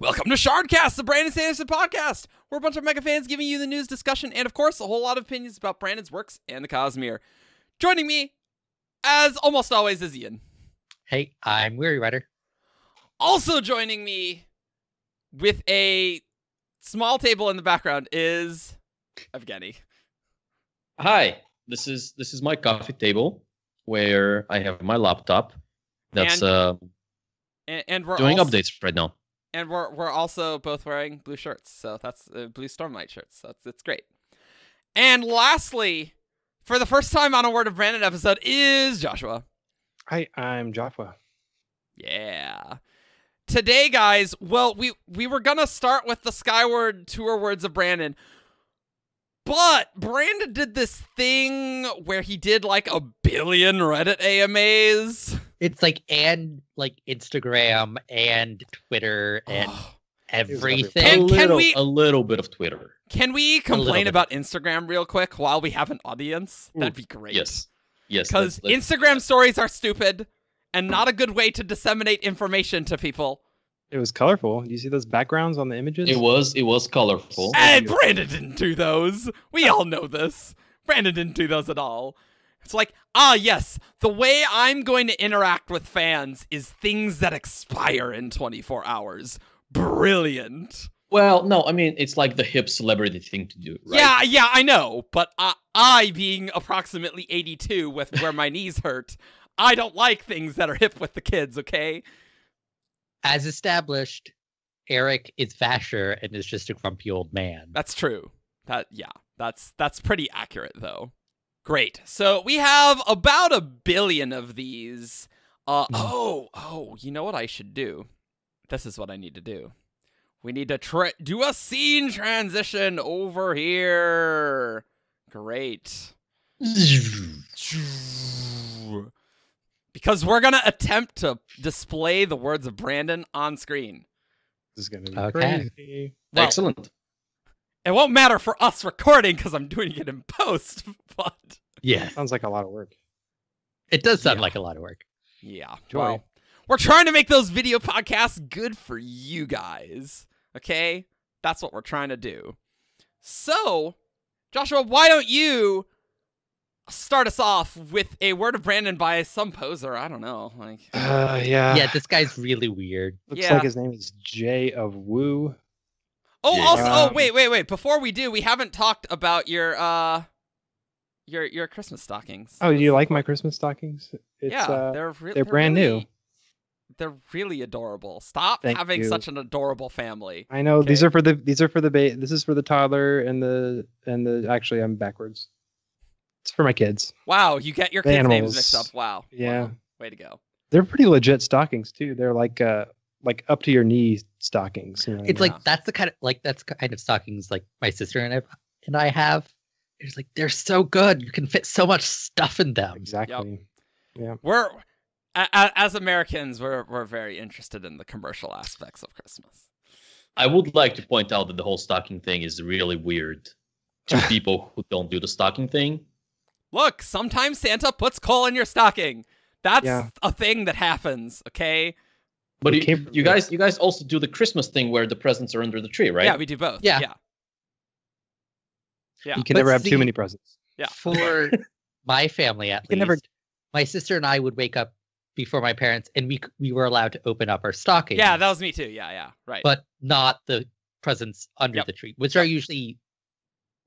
Welcome to Shardcast, the Brandon Sanderson podcast. We're a bunch of mega fans giving you the news, discussion, and of course, a whole lot of opinions about Brandon's works and the Cosmere. Joining me, as almost always, is Ian. Hey, I'm WeiryWriter. Also joining me with a small table in the background is Evgeni. Hi, this is this is my coffee table where I have my laptop that's And uh, And, and we're doing also, updates right now. And we're we're also both wearing blue shirts, so that's uh, blue Stormlight shirts. So it's it's great. And lastly, for the first time on a Word of Brandon episode, is Joshua. Hi, I'm Joshua. Yeah. Today, guys, well, we we were gonna start with the Skyward Tour words of Brandon, but Brandon did this thing where he did like a billion Reddit AMAs. It's like and like Instagram and Twitter and oh, everything. Can- a can we- a little bit of Twitter. Can we complain about Instagram real quick while we have an audience? Ooh, That'd be great. Yes, yes. Because let's- let's- Instagram stories are stupid and not a good way to disseminate information to people. It was colorful. Do you see those backgrounds on the images? It was it was colorful. And Brandon didn't do those. We all know this. Brandon didn't do those at all. It's like, ah, yes, the way I'm going to interact with fans is things that expire in 24 hours. Brilliant. Well, no, I mean it's like the hip celebrity thing to do, right? Yeah, yeah, I know. But I, I, being approximately 82 with where my knees hurt, I don't like things that are hip with the kids, okay? As established, Eric is Vasher and is just a grumpy old man. That's true. That yeah, that's that's pretty accurate though. Great. So we have about a billion of these. Uh oh, oh, you know what I should do? This is what I need to do. We need to tra- do a scene transition over here. Great. Because we're going to attempt to display the words of Brandon on screen. This is gonna be Okay. crazy. Well, Excellent. It won't matter for us recording because I'm doing it in post, but yeah, Sounds like a lot of work. it does sound Yeah. like a lot of work. yeah. Joy. Well, we're trying to make those video podcasts good for you guys. Okay? That's what we're trying to do. So, Joshua, why don't you start us off with a word of Brandon by some poser? I don't know. Like Uh, yeah. yeah, this guy's really weird. Looks yeah. like his name is Jay of Woo. Oh, Yeah. also, oh, wait, wait, wait. Before we do, we haven't talked about your uh your your Christmas stockings. Oh, do you like my. Christmas stockings? It's, yeah, uh, they're re- they're brand new. They're really adorable. Stop Thank having you. such an adorable family. I know these are for the these are for the ba- this is for the toddler and the and the actually I'm backwards. It's for my kids. Wow, you get your The kids' names animals. mixed up. Wow. Yeah. Wow. Way to go. They're pretty legit stockings too. They're like uh like up to your knee stockings. You know It's mean? Yeah. like that's the kind of like that's kind of stockings like my sister and I and I have. It's like they're so good. You can fit so much stuff in them. exactly. Yeah. We're a- a- as Americans, we're we're very interested in the commercial aspects of Christmas. I would like to point out that the whole stocking thing is really weird to people who don't do the stocking thing. Look, sometimes Santa puts coal in your stocking. That's Yeah. a thing that happens, okay? But you, came you the- guys, you guys also do the Christmas thing where the presents are under the tree, right? Yeah, we do both. Yeah. Yeah. Yeah. You can But never have see- too many presents. Yeah. For my family, at You least, never- my sister and I would wake up before my parents, and we we were allowed to open up our stockings. Yeah, that was me too. Yeah, yeah. Right. but not the presents under Yep. the tree, which are usually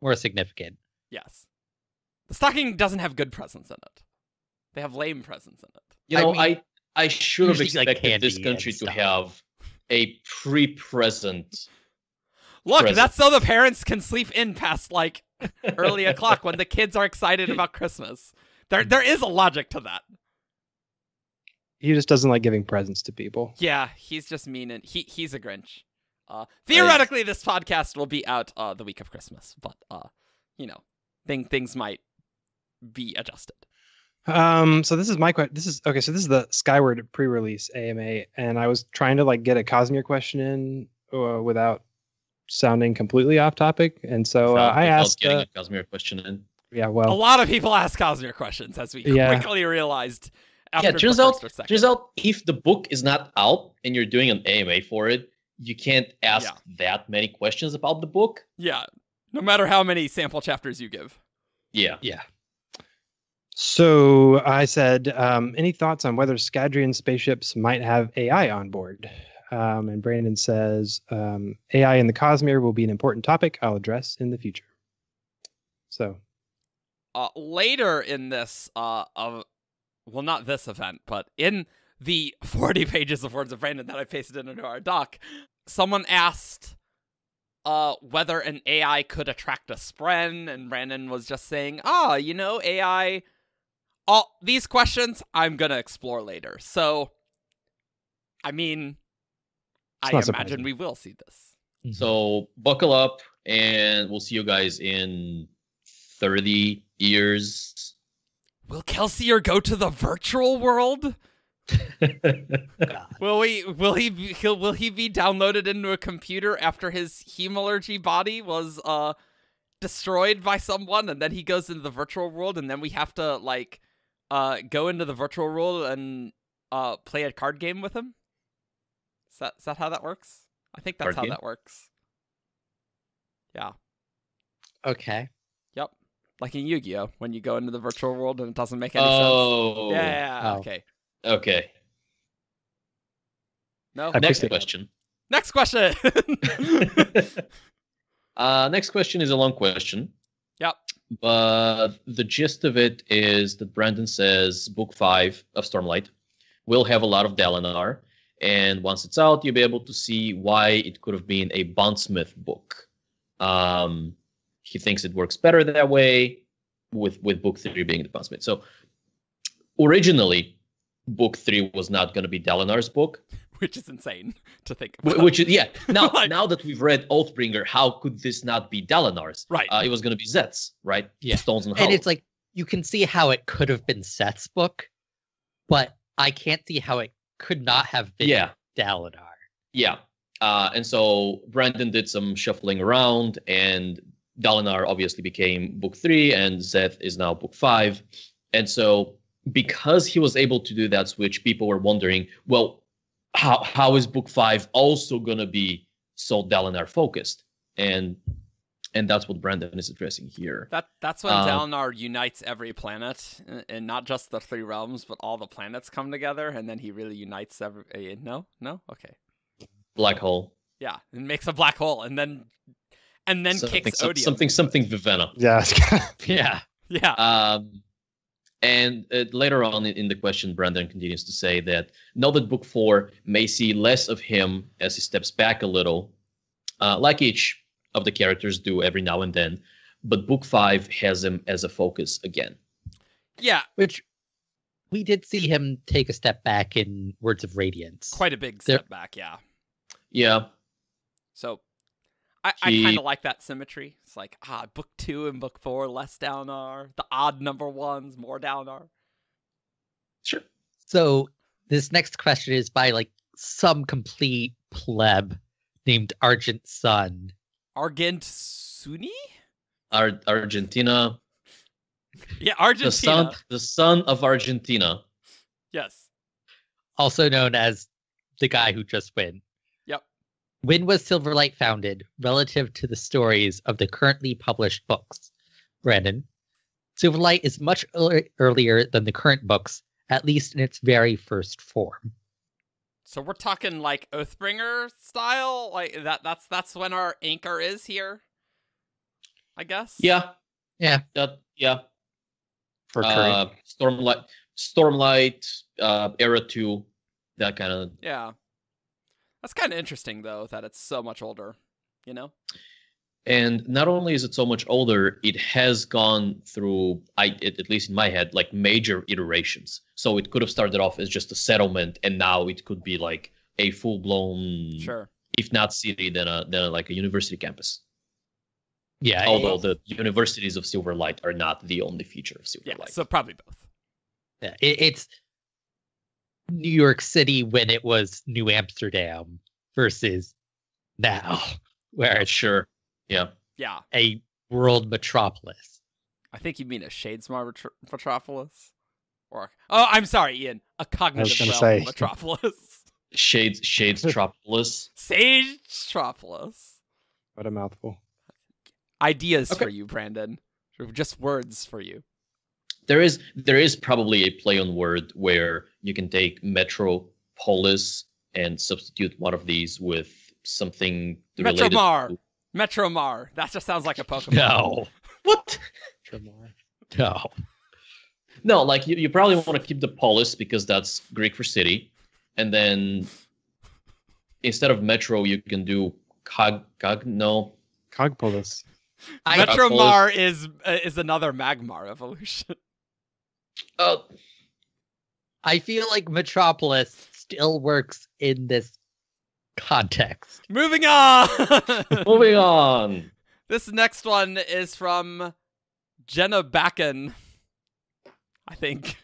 more significant. yes. The stocking doesn't have good presents in it. They have lame presents in it. You I know, mean, I I should have usually, like, expected this country to have a pre-present. Look, Present. that's so the parents can sleep in past like early o'clock when the kids are excited about Christmas. There, there is a logic to that. He just doesn't like giving presents to people. Yeah, he's just mean and he he's a Grinch. Uh, theoretically, this podcast will be out uh, the week of Christmas, but uh, you know, thing things might be adjusted. Um, so this is my question. This is okay. So this is the Skyward pre-release AMA, and I was trying to like get a Cosmere question in uh, without sounding completely off topic, and so uh, I asked. getting Uh, a Cosmere question in. yeah, well, A lot of people ask Cosmere questions, as we Yeah. quickly realized. After Yeah, turns out, turns out, if the book is not out and you're doing an AMA for it, you can't ask Yeah. that many questions about the book. Yeah. No matter how many sample chapters you give. Yeah. Yeah. So I said, um, any thoughts on whether Scadrian spaceships might have AI on board? Um, and Brandon says, um, AI in the Cosmere will be an important topic I'll address in the future. So uh, later in this uh of well not this event but in the 40 pages of words of brandon that i pasted into our doc someone asked uh whether an ai could attract a spren and brandon was just saying ah you know ai all these questions i'm gonna explore later so i mean It's i imagine surprising. we will see this Mhm. So buckle up, and we'll see you guys in thirty years. will kelsier go to the virtual world Will we? Will he? He'll, will he be downloaded into a computer after his hemalurgy body was uh destroyed by someone, and then he goes into the virtual world, and then we have to like uh go into the virtual world and uh play a card game with him? Is that is that how that works? I think that's Card how game? that works. Yeah. Okay. Yep. Like in Yu-Gi-Oh, when you go into the virtual world and it doesn't make any sense. oh, Yeah, yeah, Oh. Okay. Okay. No. Next question. Next question. uh, next question is a long question. But the gist of it is that Brandon says book five of Stormlight will have a lot of Dalinar, and once it's out, you'll be able to see why it could have been a Bondsmith book. Um, he thinks it works better that way, with with book three being the Bondsmith. So originally, book three was not going to be Dalinar's book, which is insane to think about. Which is yeah. Now Like- now that we've read Oathbringer, how could this not be Dalinar's? Right. Uh, it was going to be Szeth's, right? Yeah. Stones and And it's like you can see how it could have been Szeth's book, but I can't see how it could not have been yeah, Dalinar. yeah. Uh, and so Brandon did some shuffling around, and Dalinar obviously became book three, and Szeth is now book five. And so because he was able to do that switch, people were wondering, well, how how is book five also going to be so Dalinar focused? And and that's what Brandon is addressing here. That that's when Um, Dalinar unites every planet, and not just the three realms, but all the planets come together, and then he really unites every. Uh, no, no, okay, Black hole. yeah, and makes a black hole, and then and then something, kicks some- Odium. something, something Vivenna. yeah, it's kind of- Yeah. Yeah, Um, and uh, later on in, in the question, Brandon continues to say that now that book four may see less of him as he steps back a little, uh, like each of the characters do every now and then, but book five has him as a focus again. yeah, Which we did see him take a step back in Words of Radiance. quite a big There- step back. Yeah, Yeah, so I, I kind of like that symmetry. It's like ah, book two and book four less Dalinar, the odd number ones more Dalinar. sure. So this next question is by like some complete pleb named Argent Sun. Argent Suni? Ar- Argentina, Yeah, Argentina. the Argentina. son, the son of Argentina. Yes. also known as the guy who just win. Yep. When was Silverlight founded relative to the stories of the currently published books? Brandon. Silverlight is much earl- earlier than the current books, at least in its very first form. So we're talking like Oathbringer style, like that. That's that's when our anchor is here. I guess. Yeah, Yeah. that, yeah. for Uh, Stormlight, Stormlight, uh, Era Two, that kind of Yeah. That's kind of interesting though that it's so much older. You know. And not only is it so much older, it has gone through, I it, at least in my head, like major iterations. So it could have started off as just a settlement, and now it could be like a full blown, Sure. if not city, then a then a, like a university campus. Yeah. Although the universities of Silverlight are not the only feature of Silverlight. Yeah. Silverlight. So probably both. Yeah, it, it's New York City when it was New Amsterdam versus now, where it's sure, yeah. Yeah. a world metropolis. I think you mean a Shadesmar metro- metropolis, or oh, I'm sorry, Ian, a cognitive gonna realm say. metropolis. Shades Shades Tropolis. Sage Tropolis. What a mouthful. Ideas Okay. for you, Brandon. Just words for you. There is there is probably a play on word where you can take Metropolis and substitute one of these with something related. Metromar. to- Metromar. That just sounds like a Pokemon. No, What? Tremor. no. No, like you, you probably want to keep the polis because that's Greek for city, and then instead of metro, you can do cog cog. No, Cogpolis. I, Metromar is uh, is another Magmar evolution. oh, I feel like Metropolis still works in this context. Moving on. moving on. this next one is from Jenna Backen. I think.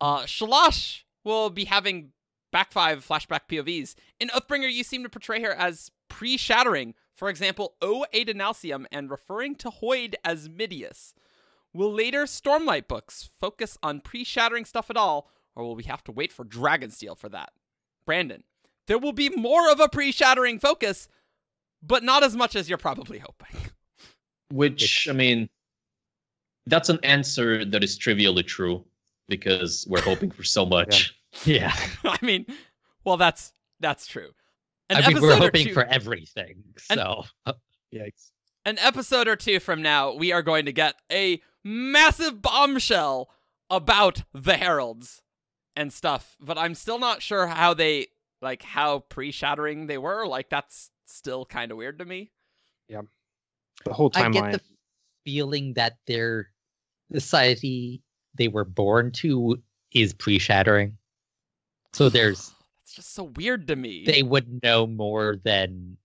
Uh, Shalash will be having back five flashback POVs. In Oathbringer, you seem to portray her as pre-shattering. For example, O Adonalsium and referring to Hoid as Midius. Will later Stormlight books focus on pre-shattering stuff at all, or will we have to wait for Dragonsteel for that? Brandon, there will be more of a pre-shattering focus, but not as much as you're probably hoping. Which I mean, that's an answer that is trivially true because we're hoping for so much. Yeah, I mean, well, that's that's true. An I mean we're hoping two- for everything. And- So Yikes. an episode or two from now, we are going to get a massive bombshell about the heralds and stuff. But I'm still not sure how they like how pre-shattering they were. Like that's still kind of weird to me. Yeah. The whole timeline. I get the feeling that their society they were born to is pre-shattering. So there's That's just so weird to me. they would know more than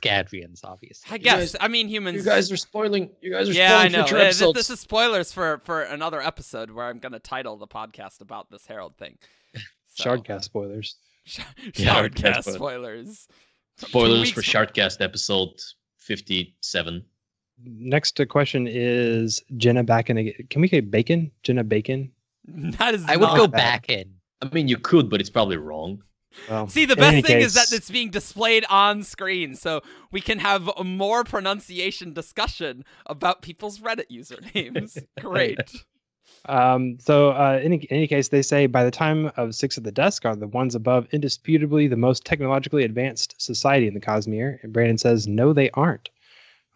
Scadrians, obviously. I You guys, guys- I mean, humans. You guys are spoiling. You guys are yeah, I spoiling know. future This, episodes. this is spoilers for for another episode where I'm gonna title the podcast about this herald thing. So- Shardcast spoilers. Sh- Yeah, Shardcast spoilers. spoilers. For weeks- Shardcast episode fifty-seven. Next uh, question is Jenna Bacon again. Can we get Bacon? Jenna Bacon? That is I would go bad. back in. I mean, you could, but it's probably wrong. Well, See, the best thing is that it's being displayed on screen, so we can have a more pronunciation discussion about people's Reddit usernames. Great. Um, so, uh, in any, any case, they say by the time of Six of the Dusk are the ones above indisputably the most technologically advanced society in the Cosmere. And Brandon says, no, they aren't.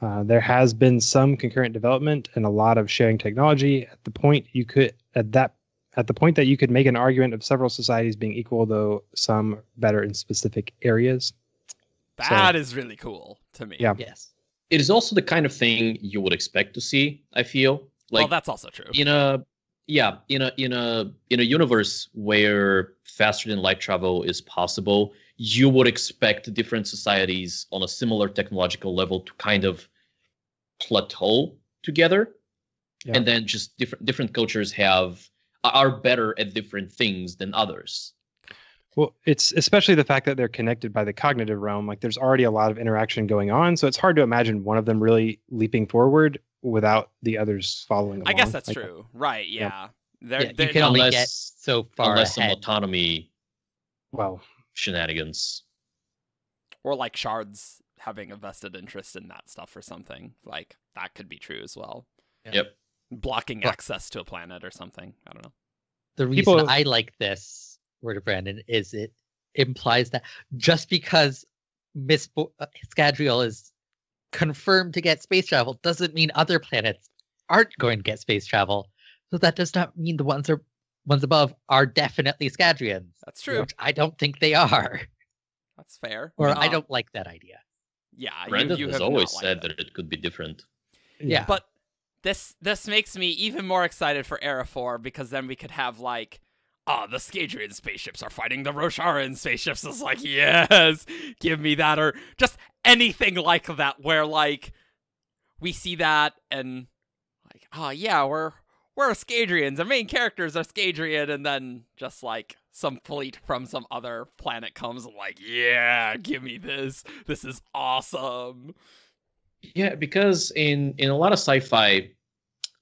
Uh, there has been some concurrent development and a lot of sharing technology. At the point you could at that at the point that you could make an argument of several societies being equal, though some better in specific areas. That is really cool to me. Yeah. Yes. It is also the kind of thing you would expect to see. I feel like well, that's also true. in a yeah in a in a in a universe where faster than light travel is possible you would expect different societies on a similar technological level to kind of plateau together Yeah. and then just different different cultures have are better at different things than others Well, it's especially the fact that they're connected by the cognitive realm. Like there's already a lot of interaction going on, so it's hard to imagine one of them really leaping forward without the others following along. I guess that's Like, true. Right, Yeah. yeah. They're, Yeah, you they're can only unless- get so far unless some autonomy Well, shenanigans or like shards having a vested interest in that stuff or something. Like that could be true as well. Yeah. Yep. Blocking access to a planet or something. I don't know. The reason People- I like this word of Brandon is it implies that just because Miss Bo- uh, Scadrial is confirmed to get space travel doesn't mean other planets aren't going to get space travel. So that does not mean the ones are ones above are definitely Scadrians, That's true. which I don't think they are, That's fair. or I don't like that idea. Yeah, brandon you, has have always said liked that it could be different Yeah. But this this makes me even more excited for Era 4 because then we could have like oh, the Scadrian spaceships are fighting the Rosharan spaceships. It's like, yes, give me that. Or just anything like that where like we see that and like, oh yeah, we're we're Scadrians. Our main characters are Scadrian, and then just like some fleet from some other planet comes like, yeah, give me this. This is awesome. Yeah, because in in a lot of sci-fi,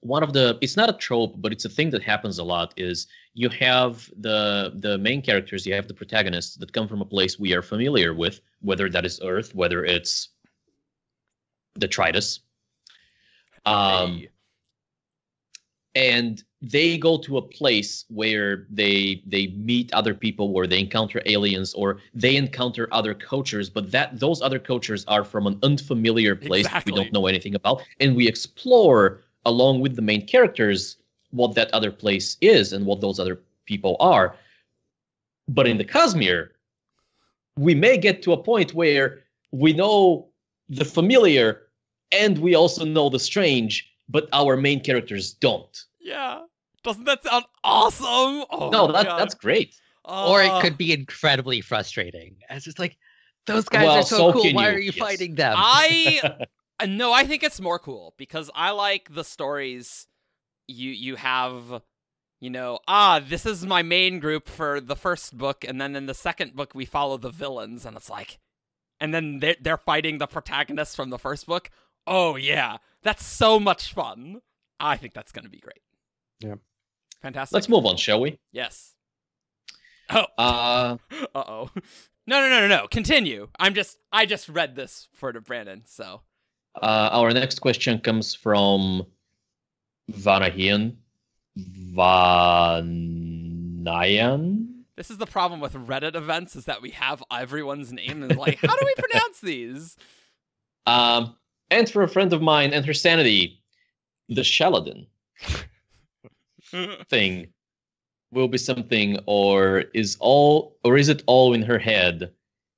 one of the it's not a trope but it's a thing that happens a lot is you have the the main characters you have the protagonists that come from a place we are familiar with whether that is earth whether it's detritus um Hey. And they go to a place where they they meet other people where they encounter aliens or they encounter other cultures but that those other cultures are from an unfamiliar place that we don't know anything about and we explore along with the main characters what that other place is and what those other people are. But in the cosmere we may get to a point where we know the familiar and we also know the strange but our main characters don't Yeah. Doesn't that sound awesome? Oh no that, that's great or it Uh, could be incredibly frustrating. It's just like those guys Well, are so, so cool. Why you, are you yes. fighting them? I uh, no, I think it's more cool because I like the stories you you have you know, ah, this is my main group for the first book and then in the second book we follow the villains and it's like and then they're, they're fighting the protagonists from the first book. Oh yeah, that's so much fun. I think that's going to be great. Yeah. Fantastic. let's move on shall we Yes. Oh. uh Uh oh. No, no, no, no, no. Continue. I'm just, I just read this for the Brandon, so. Uh, our next question comes from Vanahian. Vanayan? This is the problem with Reddit events is that we have everyone's name and like, how do we pronounce these? Um, and for a friend of mine and her sanity, the Shaladin thing will be something, or is all, or is it all in her head?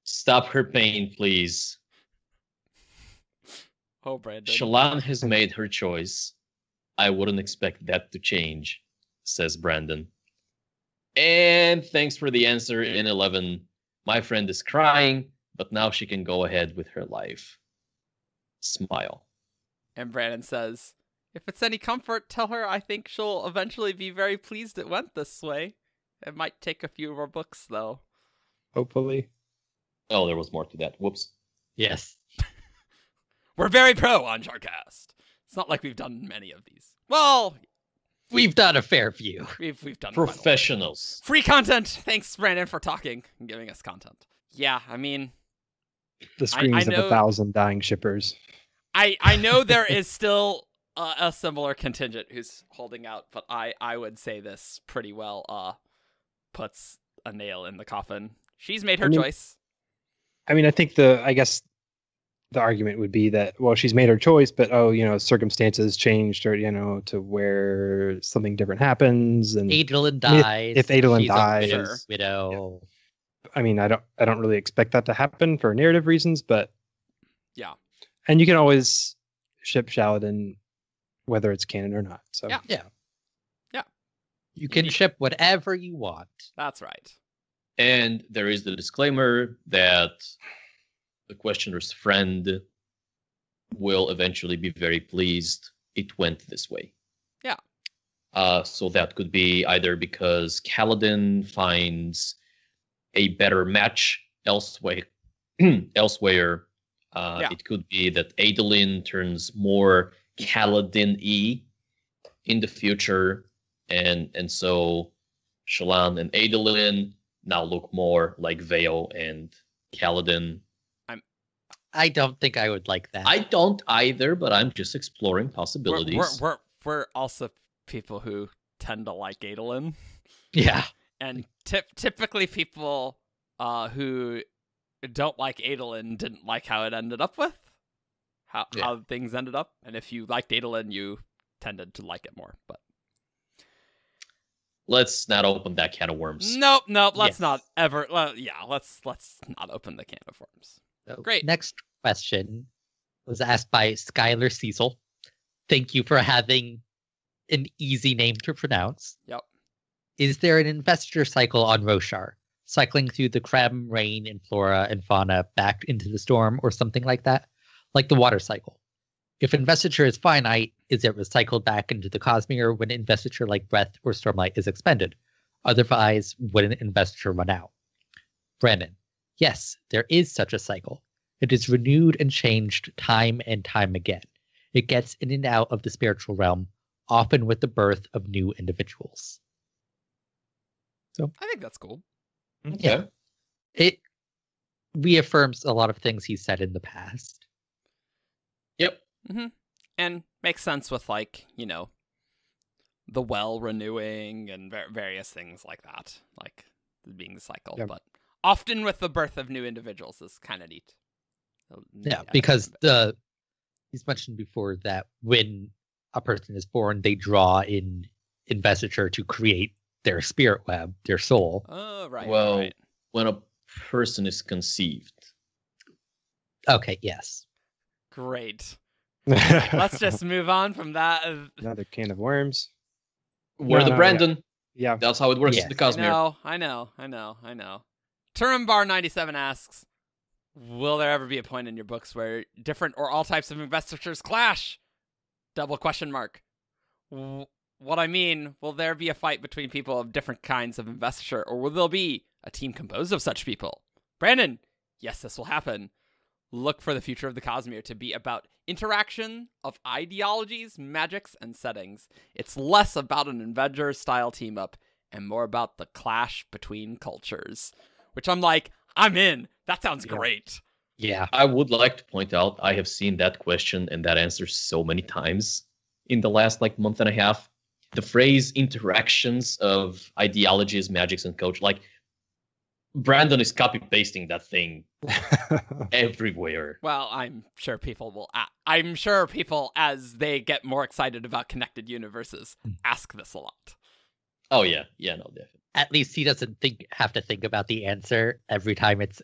Stop her pain, please. oh, Brandon. Shallan has made her choice. I wouldn't expect that to change, says Brandon. And thanks for the answer in 11. My friend is crying, but now she can go ahead with her life. Smile. And Brandon says, if it's any comfort, tell her I think she'll eventually be very pleased it went this way. It might take a few more books, though. Hopefully. Oh, there was more to that. Whoops. yes. We're very pro on Shardcast. It's not like we've done many of these. Well, We've done a fair few. we've we've done quite a lot. Professionals. free content. Thanks, Brandon, for talking and giving us content. Yeah, I mean, The screams of know- a thousand dying shippers. I I know there is still a, a similar contingent who's holding out, but I I would say this pretty well uh puts a nail in the coffin. She's made her I mean- choice. I mean, I think the I guess the argument would be that well, she's made her choice, but oh, you know, circumstances changed, or you know, to where something different happens, and Adolin I mean, if- dies. if Adolin she's a dies- widow- Sure. Widow. I mean, I don't I don't really expect that to happen for narrative reasons, but Yeah. and you can always ship Shaladin whether it's canon or not. So Yeah. Yeah. You can Yeah. ship whatever you want. That's right. And there is the disclaimer that the questioner's friend will eventually be very pleased it went this way. Yeah. Uh, so that could be either because Kaladin finds a better match elsewhere. elsewhere. Uh, Yeah. It could be that Adolin turns more Kaladin-y in the future, and and so Shallan and Adolin now look more like Veil and Kaladin. I don't think I would like that. I don't either, but I'm just exploring We're, possibilities. we're we're we're also people who tend to like Adolin. yeah. And tip- typically people uh, who don't like Adolin didn't like how it ended up with how Yeah. how things ended up, and if you liked Adolin, you tended to like it more. But Let's not open that can of worms. nope, nope, let's Yes. not ever. le- yeah, let's let's not open the can of worms. So, Great. Next question was asked by Skylar Cecil. Thank you for having an easy name to pronounce. Yep. Is there an investiture cycle on Roshar, cycling through the crem, rain, and flora and fauna back into the storm, or something like that, like the water cycle? If investiture is finite, is it recycled back into the cosmere when investiture like breath or stormlight is expended? Otherwise, wouldn't investiture run out? Brandon, yes, there is such a cycle. It is renewed and changed time and time again. It gets in and out of the spiritual realm often with the birth of new individuals. I think that's cool. Mm-hmm. Yeah. It reaffirms a lot of things he said in the past. Yep. Mm-hmm. And makes sense with like, you know, the well renewing and ver- various things like that, like being the cycle. Yep. But often with the birth of new individuals is kind of neat. So, Yeah, I because the he's mentioned before that when a person is born, they draw in investiture to create their spirit web, their soul. Oh, right. Well, right. When a person is conceived. Okay, yes. Great. Let's just move on from that. another can of worms. We're No, the no. Brandon. Yeah. That's how it works Yeah. in the I Cosmere. know, I know, I know, I know. Turimbar97 asks, Will there ever be a point in your books where different or all types of investitures clash? Double question mark. What I mean, will there be a fight between people of different kinds of investiture, or will there be a team composed of such people? Brandon, yes, this will happen. Look for the future of the Cosmere to be about interaction of ideologies, magics, and settings. It's less about an Avenger style team up and more about the clash between cultures. Which I'm like, I'm in. That sounds Yeah. great. Yeah. I would like to point out I have seen that question and that answer so many times in the last like month and a half. The phrase interactions of ideologies, magics, and culture, like Brandon is copy pasting that thing everywhere. Well, I'm sure people will. A- I'm sure people, as they get more excited about connected universes, Hmm. ask this a lot. Oh yeah, yeah, no, definitely. At least he doesn't think have to think about the answer every time it's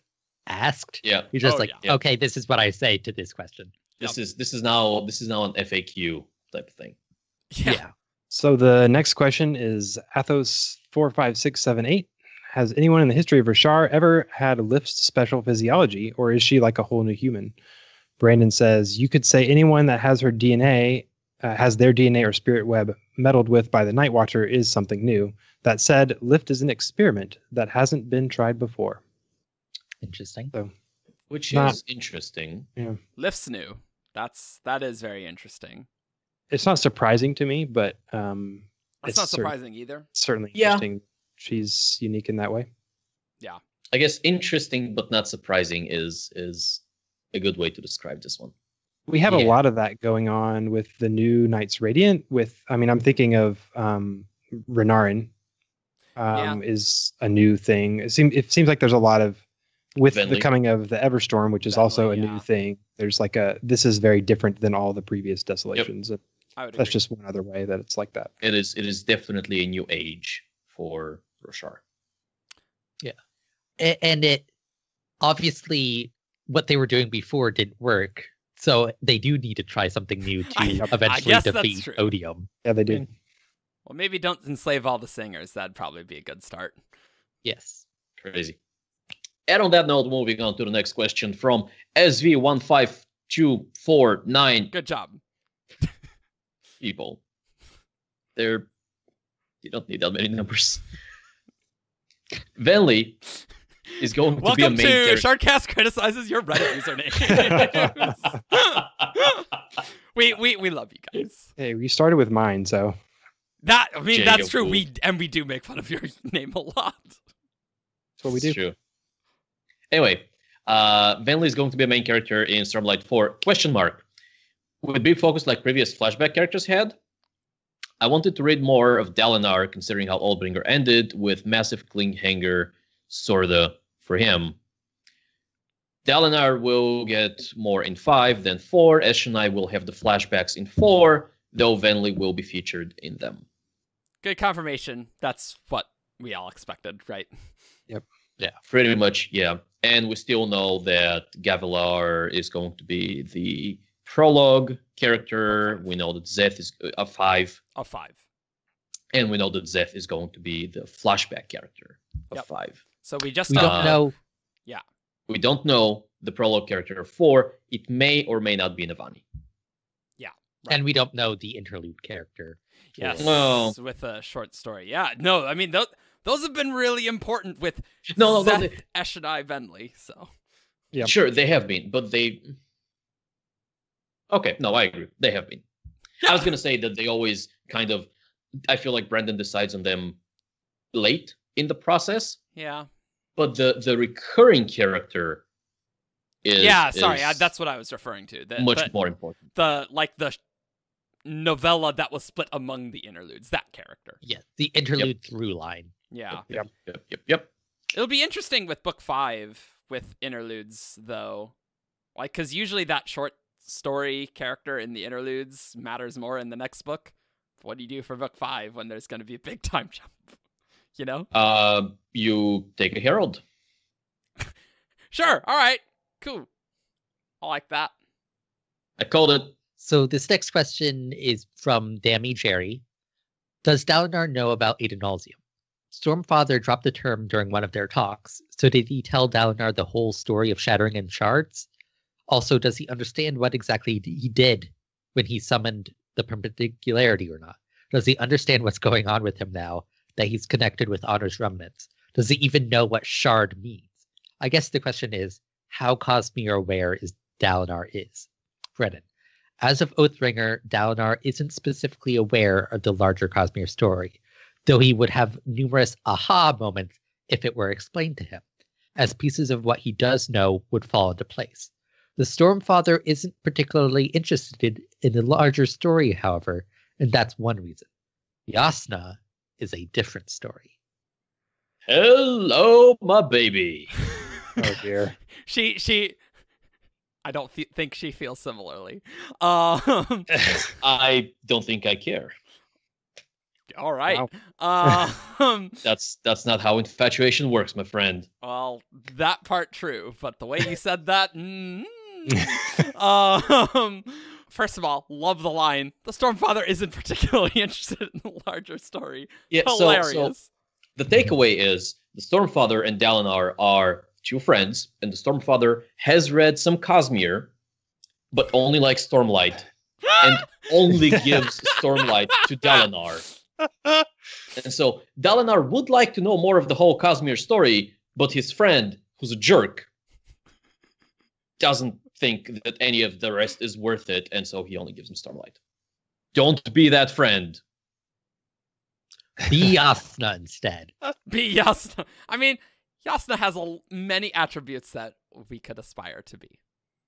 asked. Yeah, He's just Oh, like, yeah. okay, this is what I say to this question. this is this is now this is now an FAQ type of thing. Yeah. So the next question is Athos four five six seven eight. Has anyone in the history of Roshar ever had Lift's special physiology, or is she like a whole new human? Brandon says you could say anyone that has her DNA, uh, has their DNA or spirit web meddled with by the Night Watcher is something new. That said, Lift is an experiment that hasn't been tried before. Interesting. Which Not- is interesting. Lift's new. That's that is very interesting. It's not surprising to me, but um, That's It's not cer- surprising either. certainly Yeah. interesting. She's unique in that way. Yeah. I guess interesting but not surprising is is a good way to describe this one. we have a lot of that going on with the new Knights Radiant. With, I mean, I'm thinking of um, Renarin. Um, Is a new thing. It seems it seems like there's a lot of with the coming of the Everstorm, which is also a yeah. new thing. There's like a this is very different than all the previous desolations. and I would That's agree. just one other way that it's like that. It is it is definitely a new age for Roshar. Yeah, and it obviously what they were doing before didn't work. So they do need to try something new to I- I eventually guess that's defeat. Odium. Yeah, they do. well, maybe don't enslave all the singers. That'd probably be a good start. Yes. Crazy. And on that note, moving on to the next question from SV15249 Good job. People. They're you don't need that many numbers. Venli is going to be a Welcome main to character. Shardcast criticizes your Reddit username. we we we love you guys. Hey, we started with mine, so That I mean Jay, that's true. cool. We and we do make fun of your name a lot. that's what we It's do. True. Anyway, uh, Venli is going to be a main character in Stormlight 4. Question mark. With big focus like previous flashback characters had, I wanted to read more of Dalinar, considering how Oathbringer ended with massive clinghanger sorta for him. Dalinar will get more in 5 than 4. Eshonai will have the flashbacks in 4, though Venli will be featured in them. Good confirmation. That's what we all expected, right? Yep. Yeah, pretty much, yeah. And we still know that Gavilar is going to be the prologue character. We know that Szeth is uh, a five, A five. and we know that Szeth is going to be the flashback character of Yep. five. So we just We don't Uh, know. Yeah. We don't know the prologue character of four. It may or may not be Navani. Yeah. And we don't know the interlude character. yes Well- with a short story. Yeah, no, I mean those those have been really important with No, no, no. Szeth, they- Esh, and I Venli. So Yeah. Sure, they have been, but they. Okay, no, I agree. They have been. I was gonna say that they always kind of. I feel like Brandon decides on them late in the process, Yeah. but the the recurring character is yeah, sorry, I, that's what I was referring to. The, much the, more important. the like the novella that was split among the interludes. That character. Yeah, the interlude through line. Yeah. Yep, yep, yep, yep. It'll be interesting with book five with interludes, though. Like, because usually that short story character in the interludes matters more in the next book. What do you do for book five when there's going to be a big time jump? You know? Uh, you take a herald. Sure. All right. Cool. I like that. I called it. So this next question is from Dammy Jerry. Does Dalinar know about Adonalsium? Stormfather dropped the term during one of their talks, so did he tell Dalinar the whole story of Shattering and Shards? Also, does he understand what exactly he did when he summoned the perpendicularity or not? Does he understand what's going on with him now that he's connected with Honor's remnants? Does he even know what shard means? I guess the question is, how Cosmere aware is Dalinar is? Brennan. As of Oathbringer, Dalinar isn't specifically aware of the larger Cosmere story, though he would have numerous aha moments if it were explained to him, as pieces of what he does know would fall into place. The Stormfather isn't particularly interested in the larger story, however, and that's one reason. Jasnah is a different story. Hello, my baby. Oh dear. She, she, I don't th- think she feels similarly. Um, I don't think I care. all right. Wow. Um, That's that's not how infatuation works, my friend. well, that part true, but the way you said that, mm, um, first of all, love the line. The Stormfather isn't particularly interested in the larger story. Yeah. so- Hilarious. So, the takeaway is the Stormfather and Dalinar are two friends, and the Stormfather has read some Cosmere, but only likes Stormlight, and only gives Stormlight to Dalinar. And so Dalinar would like to know more of the whole Cosmere story, but his friend, who's a jerk, doesn't think that any of the rest is worth it, and so he only gives him Stormlight. Don't be that friend. Be Jasnah instead. Uh, be Jasnah. I mean, Jasnah has a, many attributes that we could aspire to be.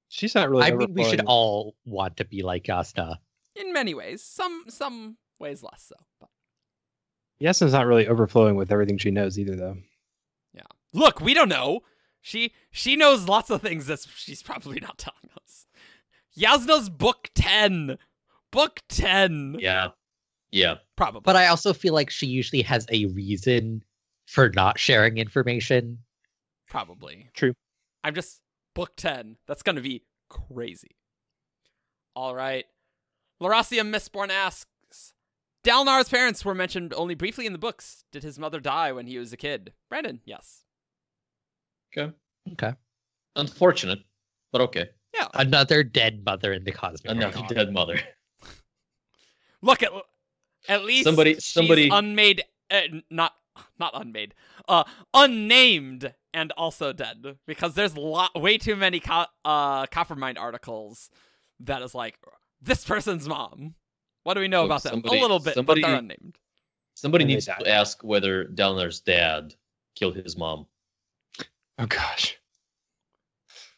She's not really. I mean, we should all want to be like Jasnah. In many ways, some some ways less so. But Jasnah's not really overflowing with everything she knows either, though. Yeah. Look, we don't know. She she knows lots of things that she's probably not telling us. Jasnah's book ten. Book ten. Yeah. Yeah. Probably. But I also feel like she usually has a reason for not sharing information. Probably. True. I'm just book 10. That's going to be crazy. All right. Laurasia Mistborn asks Dalinar's parents were mentioned only briefly in the books. Did his mother die when he was a kid? Brandon, yes. Okay. Okay. Unfortunate, but okay. Yeah. Another dead mother in the cosmic. Another realm. dead mother. Look at at least Somebody- she's somebody- unmade uh, not not unmade. Uh unnamed and also dead because there's lot way too many co- uh Coppermind articles that is like this person's mom. What do we know Look, about them? somebody- a little bit, somebody- but they're unnamed. Somebody needs to ask whether Dalinar's dad killed his mom. Oh gosh.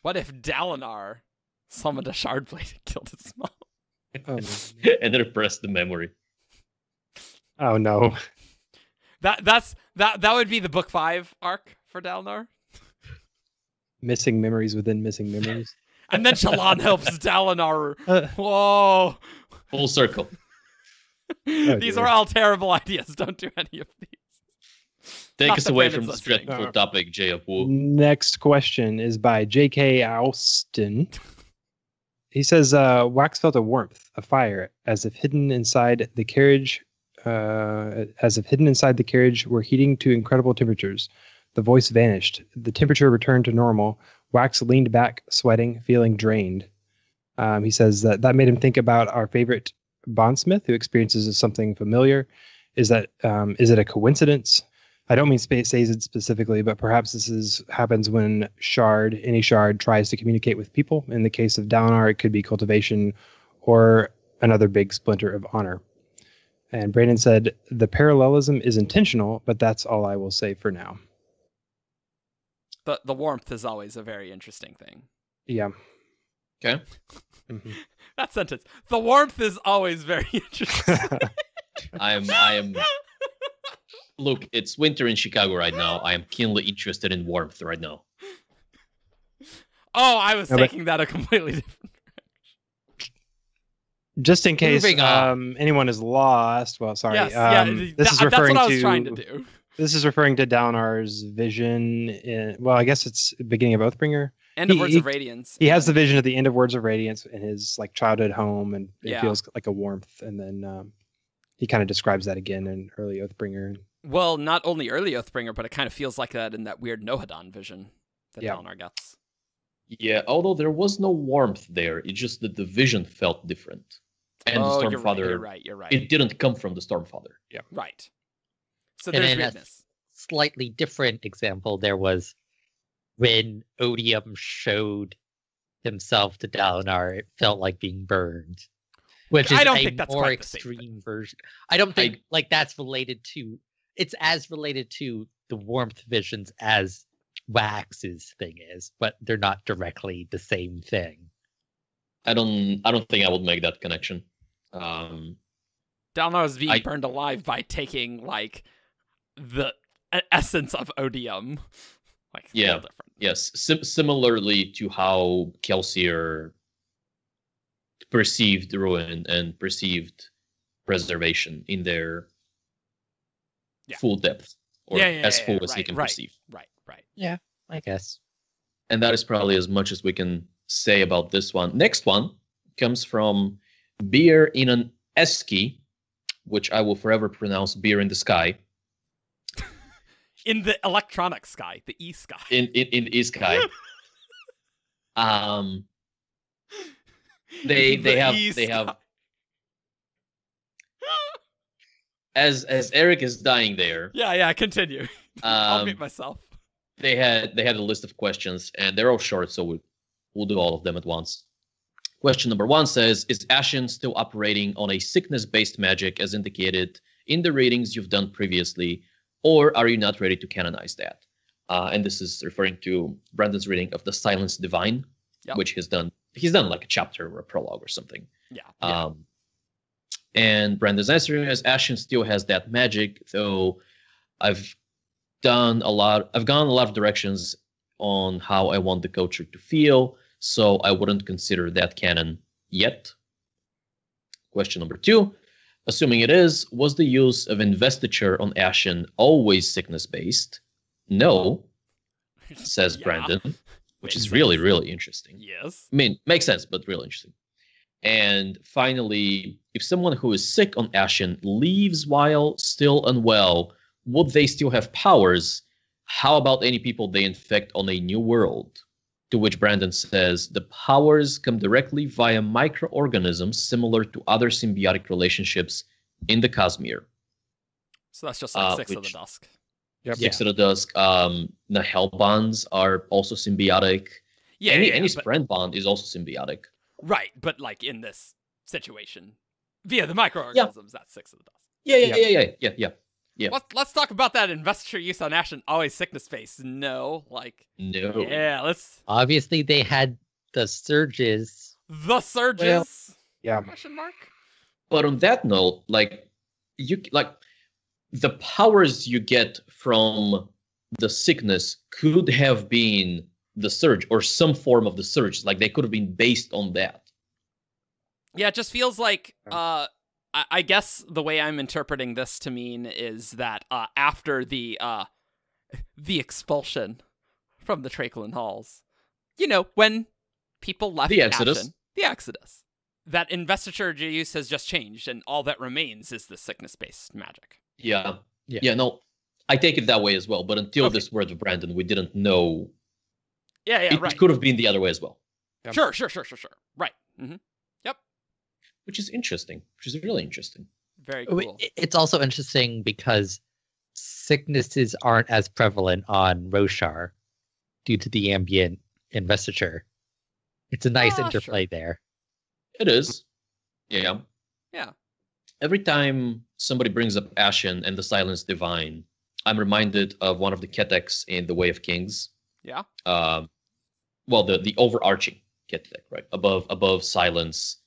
What if Dalinar summoned a shard blade and killed his mom? Oh, and then repressed the memory. oh no. That that's that that would be the book five arc for Dalinar. Missing memories within missing memories. And then Shallan helps Dalinar. Uh, Whoa. Full circle. these dear. are all terrible ideas. Don't do any of these. Take Not us away from this dreadful No. topic, J. of Wu. Next question is by J.K. Austin. He says, uh, Wax felt a warmth, a fire, as if hidden inside the carriage, uh, as if hidden inside the carriage were heating to incredible temperatures. The voice vanished. The temperature returned to normal. Wax leaned back, sweating, feeling drained. Um, he says that that made him think about our favorite bondsmith who experiences something familiar. Is that um, is it a coincidence? I don't mean space it specifically, but perhaps this is happens when shard, any shard, tries to communicate with people. In the case of Dalinar, it could be cultivation, or another big splinter of honor. And Brandon said, The parallelism is intentional, but that's all I will say for now. The the warmth is always a very interesting thing. Yeah. Okay. Mhm. That sentence. The warmth is always very interesting. I am. I am. Look, it's winter in Chicago right now. I am keenly interested in warmth right now. oh, I was No, but- taking that a completely different. Just in case um, anyone is lost, well, sorry. yes, um, yeah. this that- is that's referring what I was to, trying to do. This is referring to Dalinar's vision. In, well, I guess it's beginning of Oathbringer. End of he- Words he- of Radiance. He has the vision at the end of Words of Radiance in his like childhood home, and it Yeah. feels like a warmth. And then um, he kind of describes that again in early Oathbringer. Well, not only early Oathbringer, but it kind of feels like that in that weird Nohadon vision that Yeah. Dalinar gets. Yeah, although there was no warmth there, it's just that the vision felt different. And oh, the you're right, Stormfather, you're right. You're right. it didn't come from the Stormfather. Yeah. Right. So And there's then a slightly different example there was when Odium showed himself to Dalinar, it felt like being burned. Which is I don't a think that's more quite the same extreme version. I don't think I- like that's related to it's as related to the warmth visions as Wax's thing is, but they're not directly the same thing. I don't. I don't think I would make that connection. Um, Dalinar is being I- burned alive by taking like the essence of odium. Like Yeah. different. yes, sim- similarly to how Kelsier perceived ruin and perceived preservation in their Yeah. full depth, or Yeah, yeah, as yeah, full yeah, as he can right. perceive. Right, right. Yeah, I guess. and that is probably as much as we can say about this one. Next one comes from Beer in an Eski, which I will forever pronounce beer in the sky. In the electronic sky, the E sky. In in in the sky. um, they they have E they have sky. As as Eric is dying there. Yeah, yeah. Continue. I'll Um, mute myself. they had they had a list of questions and they're all short, so we, we'll do all of them at once. Question number one says: Is Ashyn still operating on a sickness-based magic as indicated in the readings you've done previously, or are you not ready to canonize that? Uh, and this is referring to Brandon's reading of the Silence Divine, Yep. which he's done. He's done like a chapter or a prologue or something. Yeah. yeah. And Brandon's answer is Ashyn still has that magic, though I've done a lot, I've gone a lot of directions on how I want the culture to feel, so I wouldn't consider that canon yet. Question number two Assuming it is, was the use of investiture on Ashyn always sickness based? No, says Yeah. Brandon, which Makes is really, sense. really interesting. Yes. I mean, makes sense, but really interesting. And finally, if someone who is sick on Ashyn leaves while still unwell, would they still have powers? How about any people they infect on a new world? To which Brandon says the powers come directly via microorganisms similar to other symbiotic relationships in the Cosmere. So that's just like Uh, six of the which- dusk. Yep. Sixth of the Dusk, um, the Nahel bonds are also symbiotic. Yeah, any yeah, any but- friend bond is also symbiotic. right, but like in this situation, via the microorganisms, that's Sixth of the Dusk. Yeah, yeah, Yeah. yeah, yeah, yeah, yeah. Yeah. Let's let's talk about that investiture use on Ashyn. Always sickness face. No, like No. yeah, let's Obviously, they had the surges. the surges. Yeah. Question mark. But on that note, like you like the powers you get from the sickness could have been the surge or some form of the surge. Like they could have been based on that. Yeah, it just feels like uh I, I guess the way I'm interpreting this to mean is that uh after the uh the expulsion from the Tranquiline Halls, you know, when people left The Exodus. Ashyn, the Exodus, that investiture use has just changed, and all that remains is the sickness-based magic. Yeah. Yeah. Yeah, no. I take it that way as well. But until Okay. this word of Brandon, we didn't know. Yeah, yeah, it right. could have been the other way as well, Yep. Sure, sure, sure, sure, sure. Right. hmm which is interesting. Which is really interesting. Very Oh, cool. It's also interesting because sicknesses aren't as prevalent on Roshar due to the ambient investiture. It's a nice Ah, sure. interplay there. It is. Yeah. Yeah. Every time somebody brings up Ashyn and the Silence Divine, I'm reminded of one of the Keteks in The Way of Kings. Yeah. Um, well, the the overarching Ketek, right above above Silence.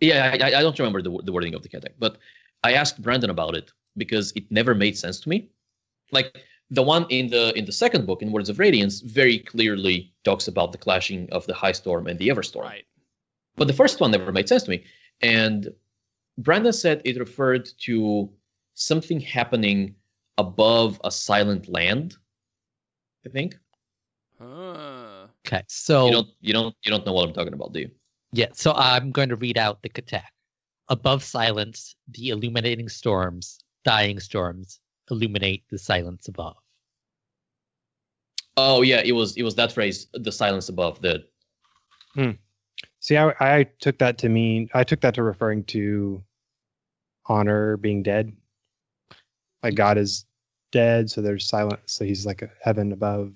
Yeah, I, I- I don't remember the, the wording of the Ketek, but I asked Brandon about it because it never made sense to me. Like the one in the in the second book in Words of Radiance very clearly talks about the clashing of the High Storm and the Everstorm. Right. But the first one never made sense to me. And Brandon said it referred to something happening above a silent land. I think. Huh. Okay, so You don't you don't you don't know what I'm talking about, do you? Yeah, so I'm going to read out the Ketek. Above silence, the illuminating storms, dying storms, illuminate the silence above. Oh yeah, it was it was that phrase, the silence above the See, I, I took that to mean I took that to referring to honor being dead. Like God is dead, so there's silence. So he's like a heaven above.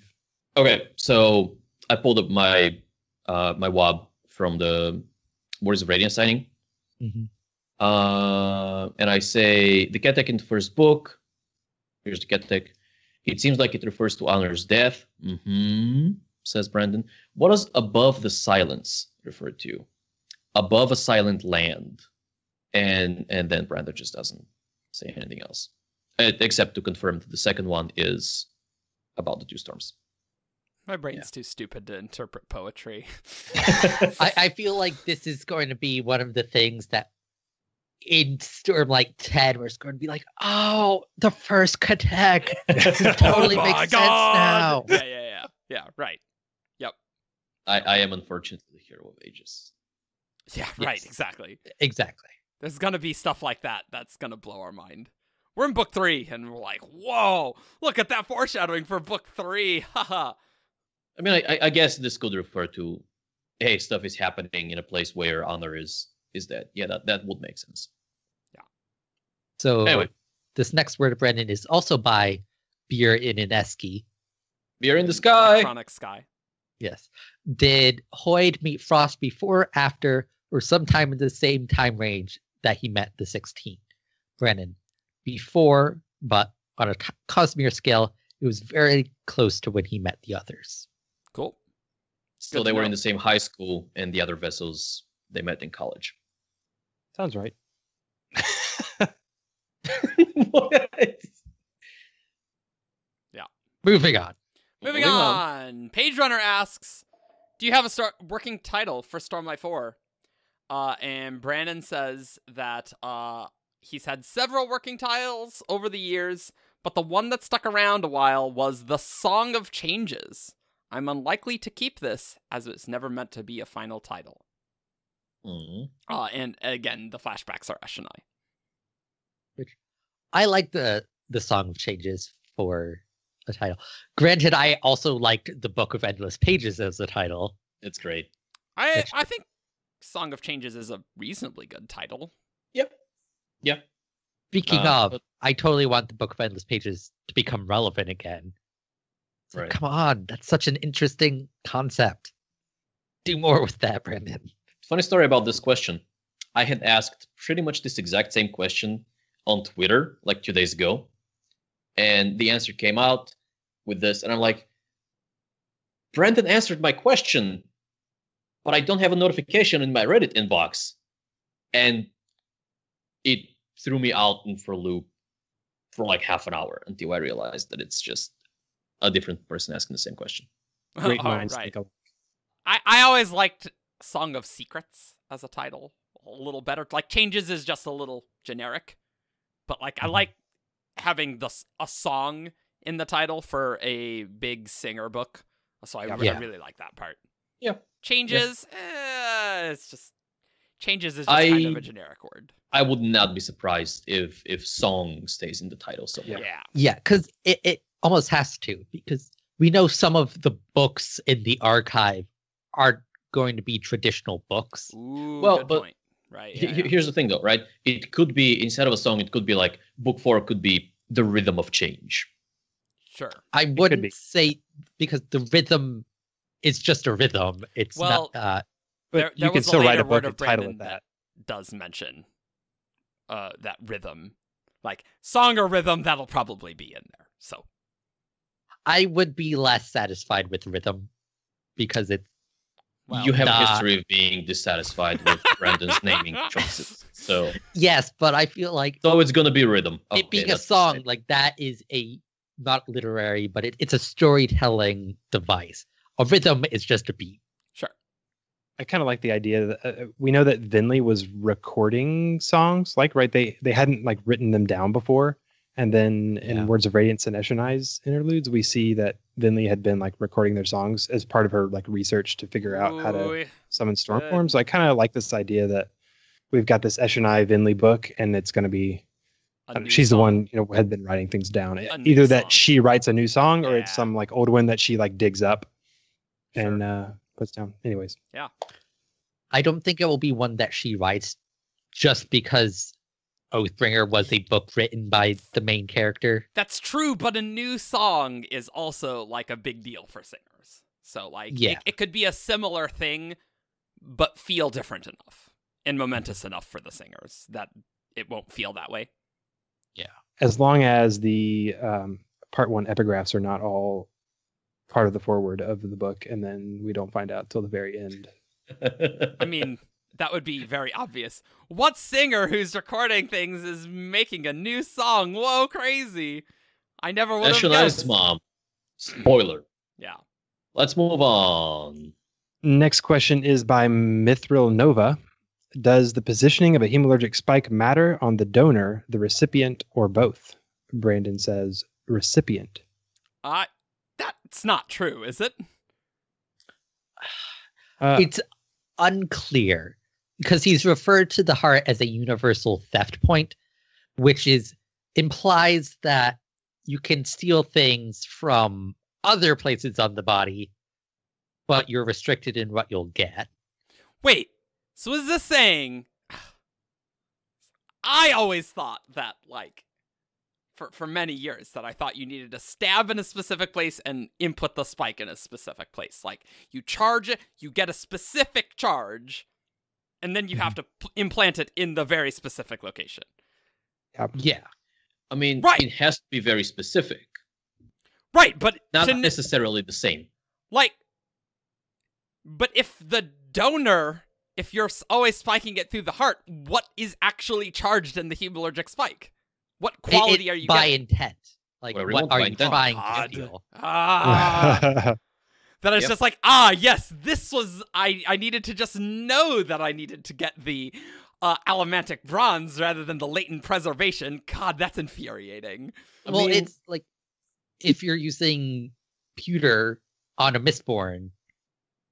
Okay, so I pulled up my uh my WoB from the Words of Radiance signing. Mhm. Uh, and I say the Ketek in the first book. Here's the Ketek. It seems like it refers to Honor's death. hmm says Brandon. What does above the silence refer to? Above a silent land. And and then Brandon just doesn't say anything else. Except to confirm that the second one is about the two storms. My brain's too stupid to interpret poetry. I, I feel like this is going to be one of the things that in Stormlight 10 we're going to be like, oh, the first Ketek. totally Oh makes my sense now. Yeah, yeah, yeah. Yeah, right. I, I am unfortunately the hero of ages. Yeah, right, exactly. Exactly. There's gonna be stuff like that that's gonna blow our mind. We're in book three, and we're like, whoa, look at that foreshadowing for book three. Haha. I mean, I, I- I guess this could refer to, hey, stuff is happening in a place where honor is is dead. Yeah, that, that would make sense. Yeah. So Anyway. this next word of Brandon is also by Beer in an Ineski. Beer in the sky. Electronic sky. Yes. Did Hoid meet Frost before, after, or sometime in the same time range that he met the 16? Brandon. Before, but on a t- Cosmere scale, it was very close to when he met the others. Cool. Still, Good they to were in the same high school, and the other vessels they met in college. Sounds right. What? Moving on. Moving Moving on. Page Runner asks, "Do you have a start working title for Stormlight 4?" Uh, and Brandon says that uh, he's had several working titles over the years, but the one that stuck around a while was the Song of Changes. I'm unlikely to keep this as it's never meant to be a final title. Mhm. Uh, and again, the flashbacks are Eshonai. I like the the song of changes for a title. Granted, I also liked the Book of Endless Pages as a title. It's great. I That's I think Song of Changes is a reasonably good title. Yep. Yep. Speaking Uh, of, but- I totally want the Book of Endless Pages to become relevant again. Right. Come on, that's such an interesting concept. Do more with that, Brandon. Funny story about this question. I had asked pretty much this exact same question on Twitter like two days ago, and the answer came out with this, and I'm like, Brandon answered my question, but I don't have a notification in my Reddit inbox, and it threw me out in for a loop for like half an hour until I realized that it's just a different person asking the same question. Great Oh, minds right. think alike. I, I always liked Song of Secrets as a title a little better. Like Changes is just a little generic, but like I Mhm. like having the s- a song in the title for a big singer book. So I, Yeah. re- I really like that part. Yeah. Changes, eh, it's just Changes is just kind of I- a generic word. I would not be surprised if if song stays in the title somewhere. Yeah. Yeah, because it, it almost has to, because we know some of the books in the archive aren't going to be traditional books. Ooh, Well, good but point. Right. Yeah, he- yeah. Here's the thing, though, right? It could be instead of a song, it could be like book four could be the rhythm of change. Sure. I be. wouldn't say because the rhythm is just a rhythm. It's Well, not uh But There- you can a still write a word book of and title Brandon it that. does mention uh that rhythm. Like song or rhythm, that'll probably be in there. So I would be less satisfied with rhythm because it's well, you have a history of being dissatisfied with Brandon's naming choices. So yes, but I feel like so it's gonna be rhythm. it Okay, being a song fine. like that is a not literary, but it, it's a storytelling device. A rhythm is just a beat. sure. I kind of like the idea that uh, we know that Venli was recording songs, like right they they hadn't like written them down before, and then in Yeah. Words of Radiance and Eshonai's interludes, we see that Venli had been like recording their songs as part of her like research to figure out how to summon storm Good. forms. So I kind of like this idea that we've got this Eshonai Venli book, and it's going to be a I don't- she's the one you know had been writing things down. A new Either song. that she writes a new song, or it's some like old one that she like digs up and uh, puts down. Anyways, yeah, I don't think it will be one that she writes just because Oathbringer was a book written by the main character. That's true, but a new song is also like a big deal for singers. So like Yeah. it, it could be a similar thing, but feel different enough and momentous enough for the singers that it won't feel that way. Yeah. As long as the um, part one epigraphs are not all part of the foreword of the book, and then we don't find out till the very end. I mean, that would be very obvious. What singer who's recording things is making a new song? Whoa, crazy. I never would have Nationalized guessed. mom. Spoiler. Yeah. Let's move on. Next question is by Mithril Nova. Does the positioning of a hemalurgic spike matter on the donor, the recipient, or both? Brandon says recipient. Uh, that's not true, is it? Uh, it's unclear because he's referred to the heart as a universal theft point, which is implies that you can steal things from other places on the body, but you're restricted in what you'll get. Wait, so is this saying I always thought that like for for many years that I thought you needed to stab in a specific place and input the spike in a specific place. Like you charge it, you get a specific charge, and then you have to p- implant it in the very specific location. Yeah. I mean, Right. it has to be very specific, Right, but not to necessarily the same. like but if the donor if you're always spiking it through the heart, what is actually charged in the hemalurgic spike? What quality it- are you by getting? intent? Like, Whatever you what are you intent. trying God. to steal? Ah. that it's Yep. just like, ah, yes, this was I I needed to just know that I needed to get the uh allomantic bronze rather than the latent preservation. God, that's infuriating. I well, mean- it's like if you're using pewter on a mistborn,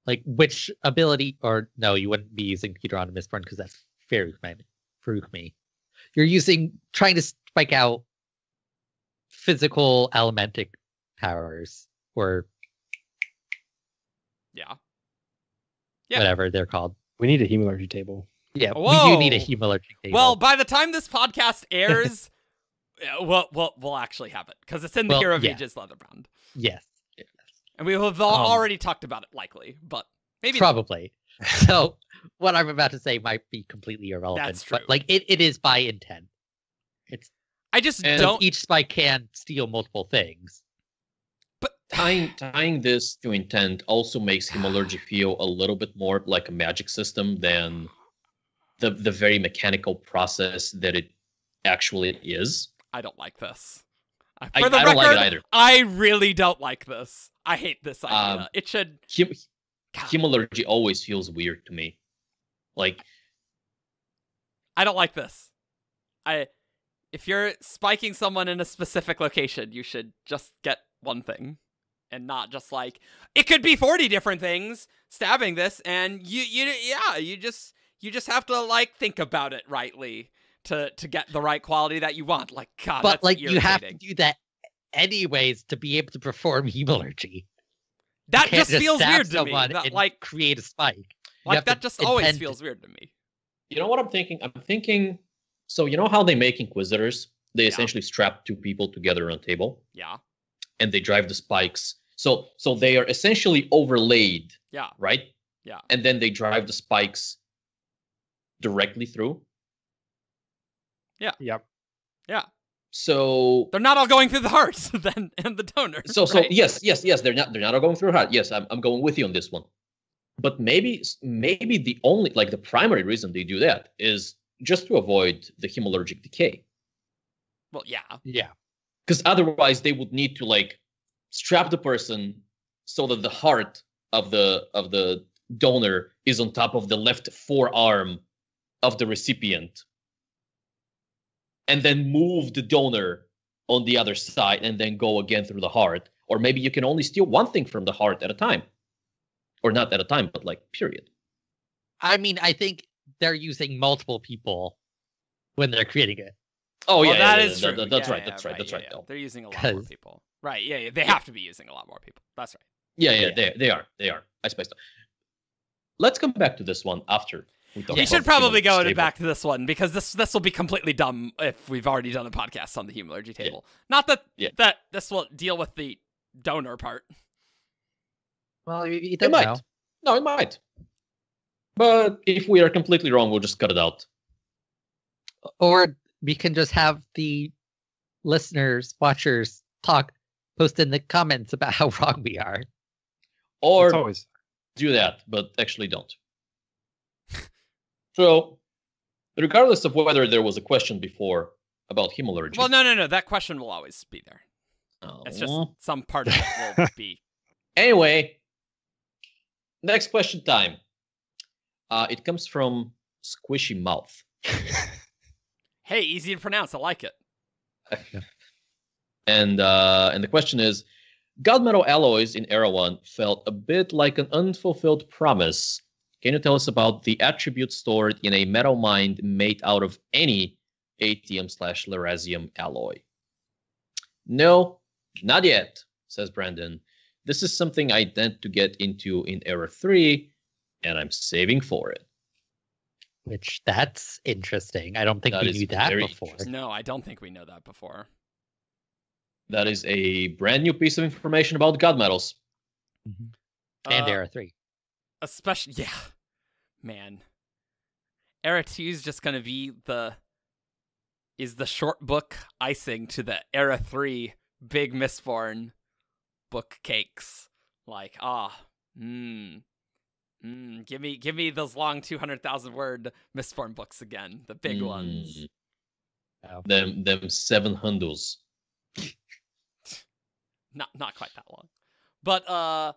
like which ability? Or no, you wouldn't be using pewter on a mistborn because that's fair me. You're using trying to spike out physical allomantic powers or Yeah. Yeah. whatever they're called. we need a hemalurgic table. Yeah, we do need a Whoa. hemalurgic table. Well, by the time this podcast airs, uh, we'll, we'll, we'll actually have it because it's in the Well, Hero of yeah. Ages Leatherbound. yes, And we will have al- Um, already talked about it, likely, but maybe not. probably. so what I'm about to say might be completely irrelevant. That's true. But like it, it is by intent. It's I just don't. each spy can steal multiple things. Tying tying this to intent also makes Hemalurgy feel a little bit more like a magic system than the the very mechanical process that it actually is. I don't like this. Uh, I, the I don't like it either. I really don't like this. I hate this idea. Um, it should. Hem- God, always feels weird to me. Like I don't like this. I. If you're spiking someone in a specific location, you should just get one thing, and not just like it could be forty different things stabbing this, and you you yeah you just you just have to like think about it rightly to to get the right quality that you want. Like God, but that's like you have to do that anyways to be able to perform hemalurgy. That you can't just feels stab weird to me. someone That, and like create a spike. You like that just always intend- feels weird to me. You know what I'm thinking? I'm thinking. So you know how they make Inquisitors? They Yeah. essentially strap two people together on a table, Yeah, and they drive the spikes. So so they are essentially overlaid, yeah. right? Yeah. And then they drive the spikes directly through. Yeah. Yep. Yeah. So They're not all going through the heart then and the donor. so so right? yes yes yes they're not they're not all going through heart. yes I'm, I'm going with you on this one but maybe maybe the only like the primary reason they do that is just to avoid the hemalurgic decay Well, yeah. Yeah. because otherwise they would need to like strap the person so that the heart of the of the donor is on top of the left forearm of the recipient and then move the donor on the other side and then go again through the heart or maybe you can only steal one thing from the heart at a time or not at a time but like period I mean, I think they're using multiple people when they're creating it. oh Well, yeah, that yeah, is yeah, true. that- that's Yeah, right yeah, that's right that's yeah, right yeah. Bill. They're using a lot more 'Cause- people. Right. Yeah, yeah. They have to be using a lot more people. That's right. yeah yeah Yeah. they, they are they are i suppose so. let's come back to this one after we talk We should probably go to stable. back to this one because this this will be completely dumb if we've already done a podcast on the hemalurgy table. Not that Yeah. that this will deal with the donor part. Well, you, you It might. know. No, it might. But if we are completely wrong, we'll just cut it out. Or we can just have the listeners, watchers talk, post in the comments about how wrong we are. Or always do that, but actually don't. so, regardless of whether there was a question before about him hemalurgy, Well, no, no, no. That question will always be there. It's just Oh. some part of it will be. Anyway, next question time. Uh, it comes from Squishy Mouth. Hey, easy to pronounce. I like it. And uh, and the question is, God metal alloys in Era One felt a bit like an unfulfilled promise. Can you tell us about the attributes stored in a metal mind made out of any Atium slash Lerasium alloy? No, not yet, says Brandon. This is something I intend to get into in Era 3, and I'm saving for it. Which that's interesting. I don't think That we knew that before. No, I don't think we know that before. That is a brand new piece of information about God metals. Mhm. And Uh, Era 3. especially yeah man era 2 is just gonna be the is the short book icing to the era 3 big mistborn book cakes like ah mm, mm, give me give me those long 200000 word mistborn books again the big ones Mm, Oh. Them them seven hundreds. Not not quite that long but uh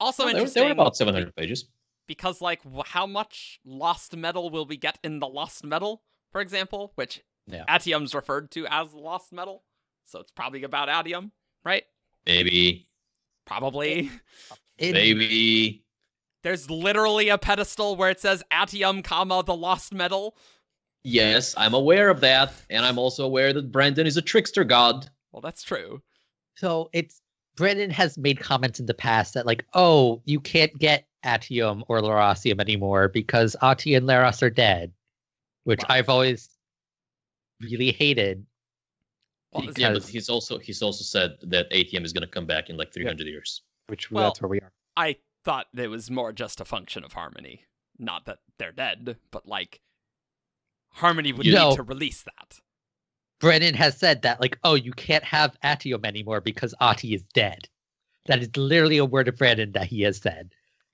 also No, interesting they were about 700 pages. because like how much lost metal will we get in the lost metal for example which Yeah. atium's referred to as lost metal so it's probably about atium right Maybe, probably In- maybe. there's literally a pedestal where it says atium comma the lost metal Yes, I'm aware of that, and I'm also aware that Brandon is a trickster god. well that's true So it's Brandon has made comments in the past that like, oh, you can't get Atium or Lerasium anymore because Ati and Leras are dead, which Wow. I've always really hated. Well, is- Yeah, but he's also he's also said that Atium is going to come back in like 300 years. which Well- that's where we are. i thought it was more just a function of harmony not that they're dead but like harmony would You know- need to release that Brandon has said that like, oh, you can't have Atium anymore because Ati is dead. That is literally a word of Brandon that he has said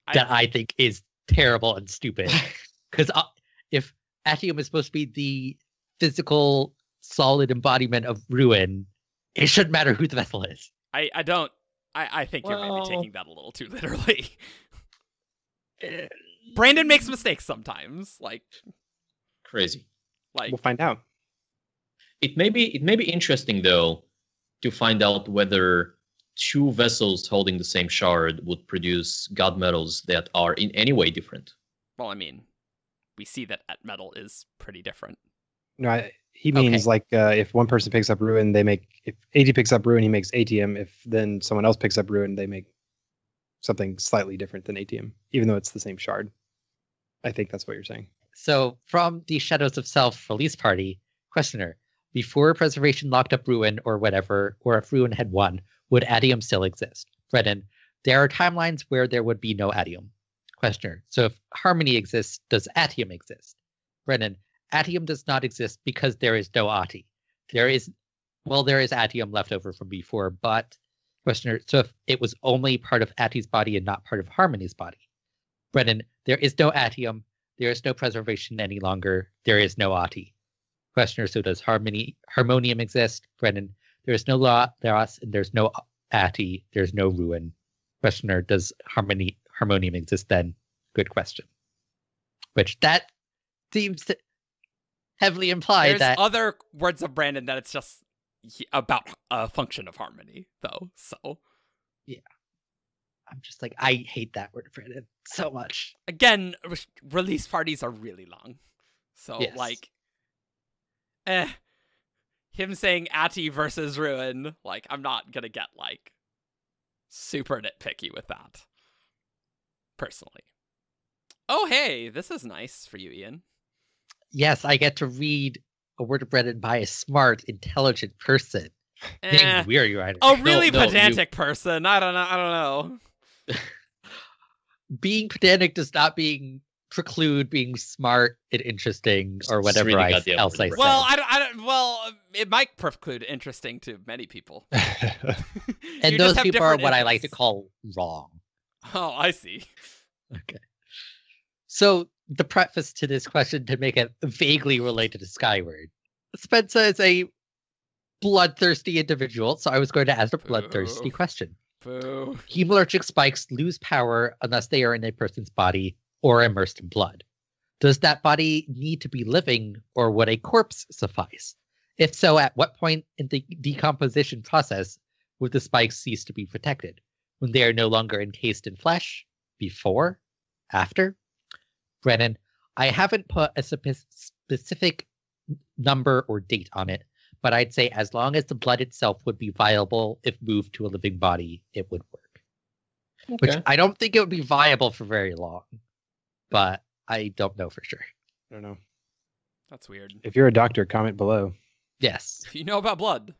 I- that I think is terrible and stupid. Because uh, if Atium is supposed to be the physical, solid embodiment of ruin, it shouldn't matter who the vessel is. I, I don't. I, I think you're maybe taking that a little too literally. Brandon makes mistakes sometimes. Like, Crazy. like We'll find out. It may be it may be interesting though to find out whether two vessels holding the same shard would produce god metals that are in any way different. well, I mean, we see that at metal is pretty different. No, I, he Okay. means like uh, if one person picks up ruin, they make if Ati picks up ruin, he makes Atium. If then someone else picks up ruin, they make something slightly different than Atium, even though it's the same shard. I think that's what you're saying. So, from the Shadows of Self release party, questioner: Before preservation locked up Ruin or whatever, or if Ruin had won, would Atium still exist? Brandon: There are timelines where there would be no Atium. Questioner: So, if Harmony exists, does Atium exist? Brandon: Atium does not exist because there is no Ati. There is, well, there is Atium left over from before, but questioner. So if it was only part of Ati's body and not part of Harmony's body, Brandon, there is no Atium. There is no preservation any longer. There is no Ati. Questioner. So does Harmony Harmonium exist? Brandon, there is no law, and there's no Ati. There's no ruin. Questioner. Does Harmony Harmonium exist then? Good question. Which that seems to heavily imply There's that other words of Brandon that it's just about a function of harmony, though. So Yeah. I'm just like I hate that word, Brandon, so much. again, re- release parties are really long. So Yes. like, eh, him saying Ati versus Ruin, like I'm not gonna get like super nitpicky with that, personally. Oh hey, this is nice for you, Ian. Yes, I get to read a word of Brandon by a smart, intelligent person. Eh, Named WeiryWriter. a really no, you- pedantic person. I don't know. I don't know. being pedantic does not being preclude being smart and interesting or whatever reading I, else I word. said. Well, I don't, I don't. Well, it might preclude interesting to many people. and those people are different what I like to call wrong. Oh, I see. Okay. So the preface to this question to make it vaguely related to Skyward. Spencer is a bloodthirsty individual, so I was going to ask a bloodthirsty Boo. question. Boo. Hemalurgic spikes lose power unless they are in a person's body or immersed in blood. Does that body need to be living or would a corpse suffice? If so, at what point in the decomposition process would the spikes cease to be protected? When they are no longer encased in flesh? Before? After? Brandon, I haven't put a spe- specific number or date on it, but I'd say as long as the blood itself would be viable if moved to a living body, it would work. Which I don't think it would be viable for very long, but I don't know for sure. I don't know. That's weird. If you're a doctor, comment below. Yes. If you know about blood,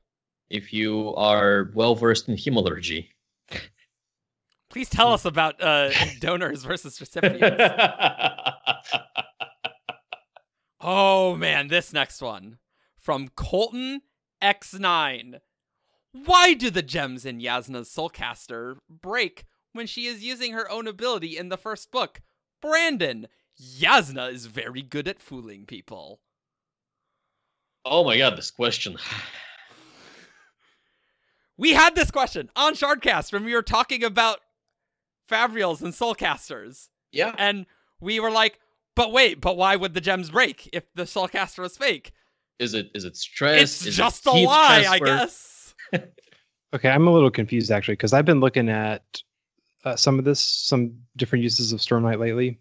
If you are well versed in hemalurgy. please tell us about uh, donors versus recipients. oh man, this next one from Colton X9. Why do the gems in Jasnah's Soulcaster break when she is using her own ability in the first book? Brandon, Jasnah is very good at fooling people. oh my god, this question. We had this question on Shardcast when we were talking about Fabrials and Soulcasters. Yeah. And we were like, but wait, but why would the gems break if the Soulcaster was fake? Is it is it stress? it's Is it just a heat lie, I guess. Okay, I'm a little confused actually because I've been looking at uh, some of this, some different uses of Stormlight lately,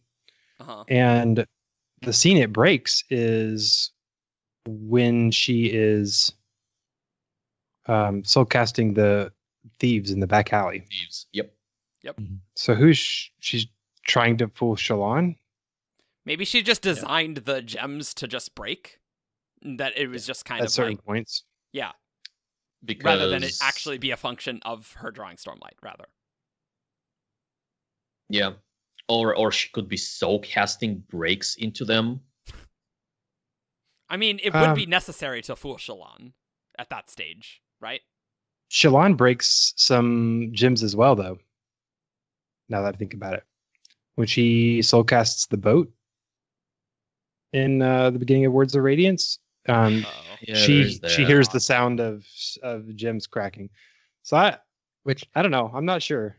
Uh-huh. and the scene it breaks is when she is um, soul casting the thieves in the back alley. Thieves. Yep. Yep. So who's sh- she's trying to fool Shallan? Maybe she just designed the gems to just break. That it was just kind of at of certain like, points. yeah, Because rather than it actually be a function of her drawing Stormlight, rather. Yeah. Or or she could be soul casting breaks into them. I mean, it would Um, be necessary to fool Shallan at that stage, right? Shallan breaks some gems as well, though. Now that I think about it, when she soul casts the boat in uh, the beginning of Words of Radiance, um, Oh. Yeah, she she hears the sound of of gems cracking. So I Which I don't know. I'm not sure.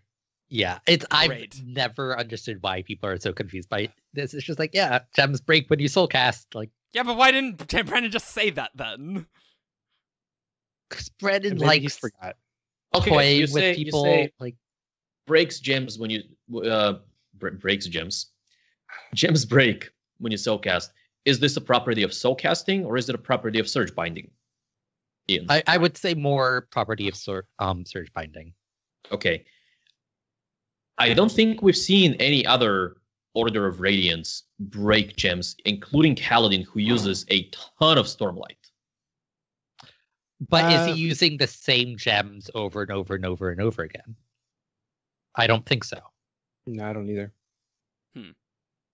Yeah, it's I've never understood why people are so confused by this. It's just like, yeah, gems break when you soul cast. Like Yeah, but why didn't Brandon just say that then? because Brandon Maybe he likes forgot. Okay, toy you with say, you people say like breaks gems when you uh bre- breaks gems. Gems break when you soul cast. Is this a property of soul casting or is it a property of surge binding? Ian. I, I would say more property of sort um surge binding. Okay. I don't think we've seen any other Order of Radiance break gems, including Kaladin, who uses a ton of Stormlight. But is Uh, he using the same gems over and over and over and over again? I don't think so. No, I don't either.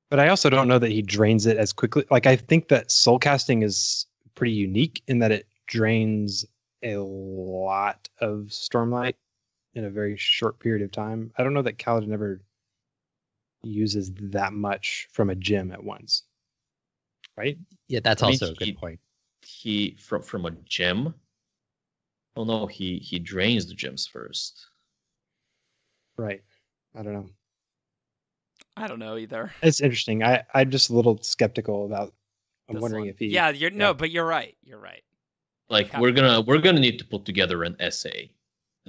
But I also don't know that he drains it as quickly. Like I think that soul casting is pretty unique in that it drains a lot of stormlight in a very short period of time. I don't know that Kaladin ever uses that much from a gem at once. Right? Yeah, that's I mean, also a good he- point. He from from a gem. Oh no, he he drains the gems first. Right. I don't know. I don't know either. It's interesting. I I'm just a little skeptical about. I'm This wondering one. if he. Yeah, you're no, but you're right. You're right. Like we're gonna we're gonna need to put together an essay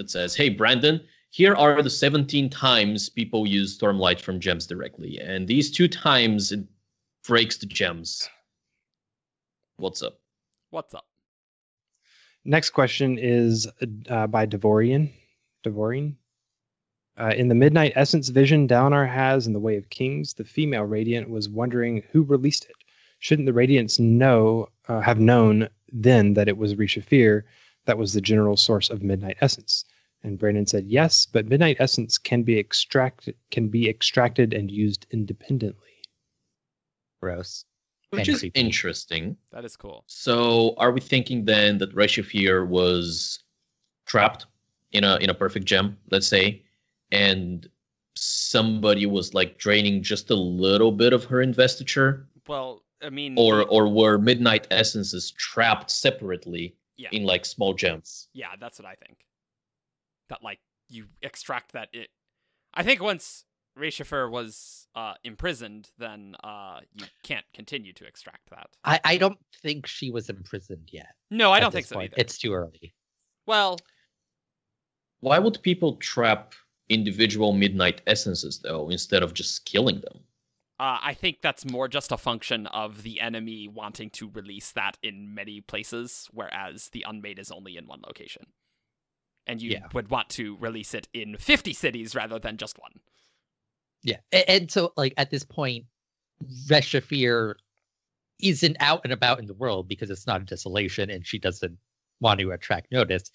that says, "Hey, Brandon, here are the 17 times people use Stormlight from gems directly, and these two times it breaks the gems." What's up? What's up? Next question is uh, by Devorian. Devorian. Uh, in the Midnight Essence vision Dalinar has in the Way of Kings, the female Radiant was wondering who released it. Shouldn't the Radiants know, uh, have known then that it was Re-Shephir that was the general source of Midnight Essence? And Brandon said yes, but Midnight Essence can be extracted can be extracted and used independently. Gross. Which And is creepy. interesting. That is cool. So, are we thinking then that Re-Shephir was trapped in a in a perfect gem, let's say, and somebody was like draining just a little bit of her investiture, Well, I mean, or or were Midnight Essences trapped separately yeah, in like small gems? yeah, that's what I think. That like you extract that it. I think once Re-Shephir was uh, imprisoned, then uh, you can't continue to extract that. I, I don't think she was imprisoned yet. No, I don't think so point. either. It's too early. Well, Why would people trap individual Midnight Essences though, instead of just killing them? Uh, I think that's more just a function of the enemy wanting to release that in many places, whereas the unmade is only in one location. And you Yeah. would want to release it in 50 cities rather than just one. Yeah. And, and so like at this point, Re-Shephir isn't out and about in the world because it's not a desolation and she doesn't want to attract notice.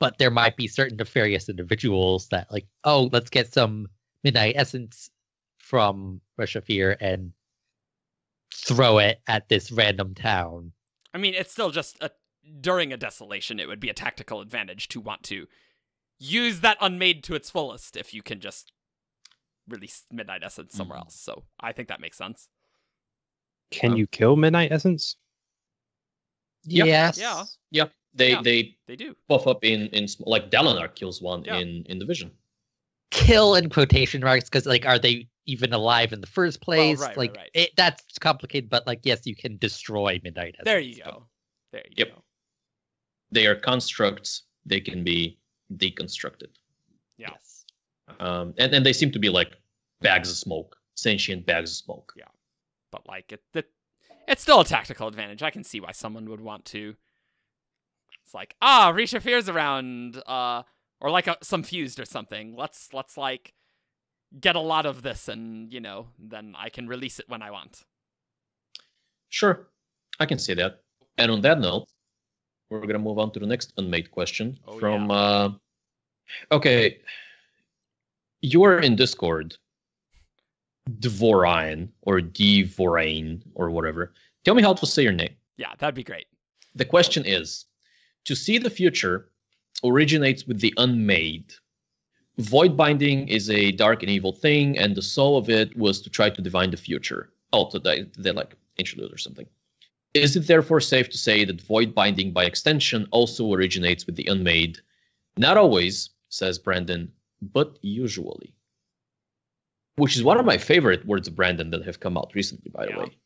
But there might be certain nefarious individuals that like, oh, let's get some midnight essence from Re-Shephir and throw it at this random town. I mean, it's still just a during a desolation, it would be a tactical advantage to want to use that unmade to its fullest if you can just release Midnight Essence somewhere Mhm. else. So I think that makes sense. Can Wow. you kill Midnight Essence? Yep. Yes. Yeah. Yep, they Yeah. they They do. buff up in in like Dalinar kills one Yeah. in in Division. Kill in quotation marks because like are they even alive in the first place? right, right, like right. It, that's complicated, but like yes, you can destroy midnight essence. There you go. There you Yep. go. They are constructs. They can be deconstructed. Yeah. Yes. Um, and, and they seem to be like bags of smoke, sentient bags of smoke. Yeah. But like it, it it's still a tactical advantage. I can see why someone would want to. It's like ah, Re-Shephir's around, uh, or like a, some fused or something. Let's let's like get a lot of this, and you know, then I can release it when I want. Sure, I can see that. And on that note, we're gonna move on to the next unmade question Oh, from. Uh, okay, you're in Discord. Dvorine or Devorine or whatever. Tell me how to say your name. Yeah, that'd be great. The question is to see the future originates with the unmade. Void binding is a dark and evil thing, and the soul of it was to try to divine the future. Oh, so they, they like interlude or something. Is it therefore safe to say that void binding by extension also originates with the unmade? Not always, says Brandon, but usually. Which is one of my favorite words of Brandon that have come out recently, by Yeah. the way.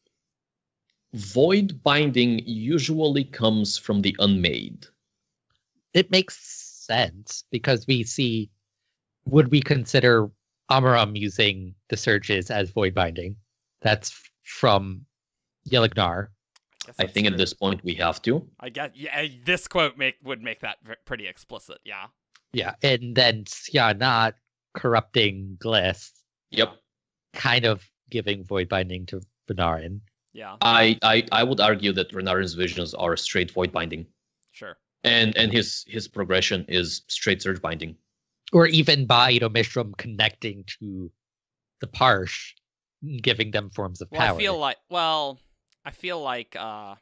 Void binding usually comes from the unmade. It makes sense because we see. Would we consider Amaram using the surges as void binding? That's from Yelig-nar. Guess I that's think at this point we have to. I guess yeah, this quote make would make that v- pretty explicit. Yeah. Yeah, and then Sja-anat corrupting Gliss, Yep. kind of giving void binding to Renarin. Yeah. I, I I would argue that Renarin's visions are straight void binding. Sure. And and his his progression is straight surge binding. or even by you know Mishram connecting to the Parsh giving them forms of Well, power. I feel like well, I feel like uh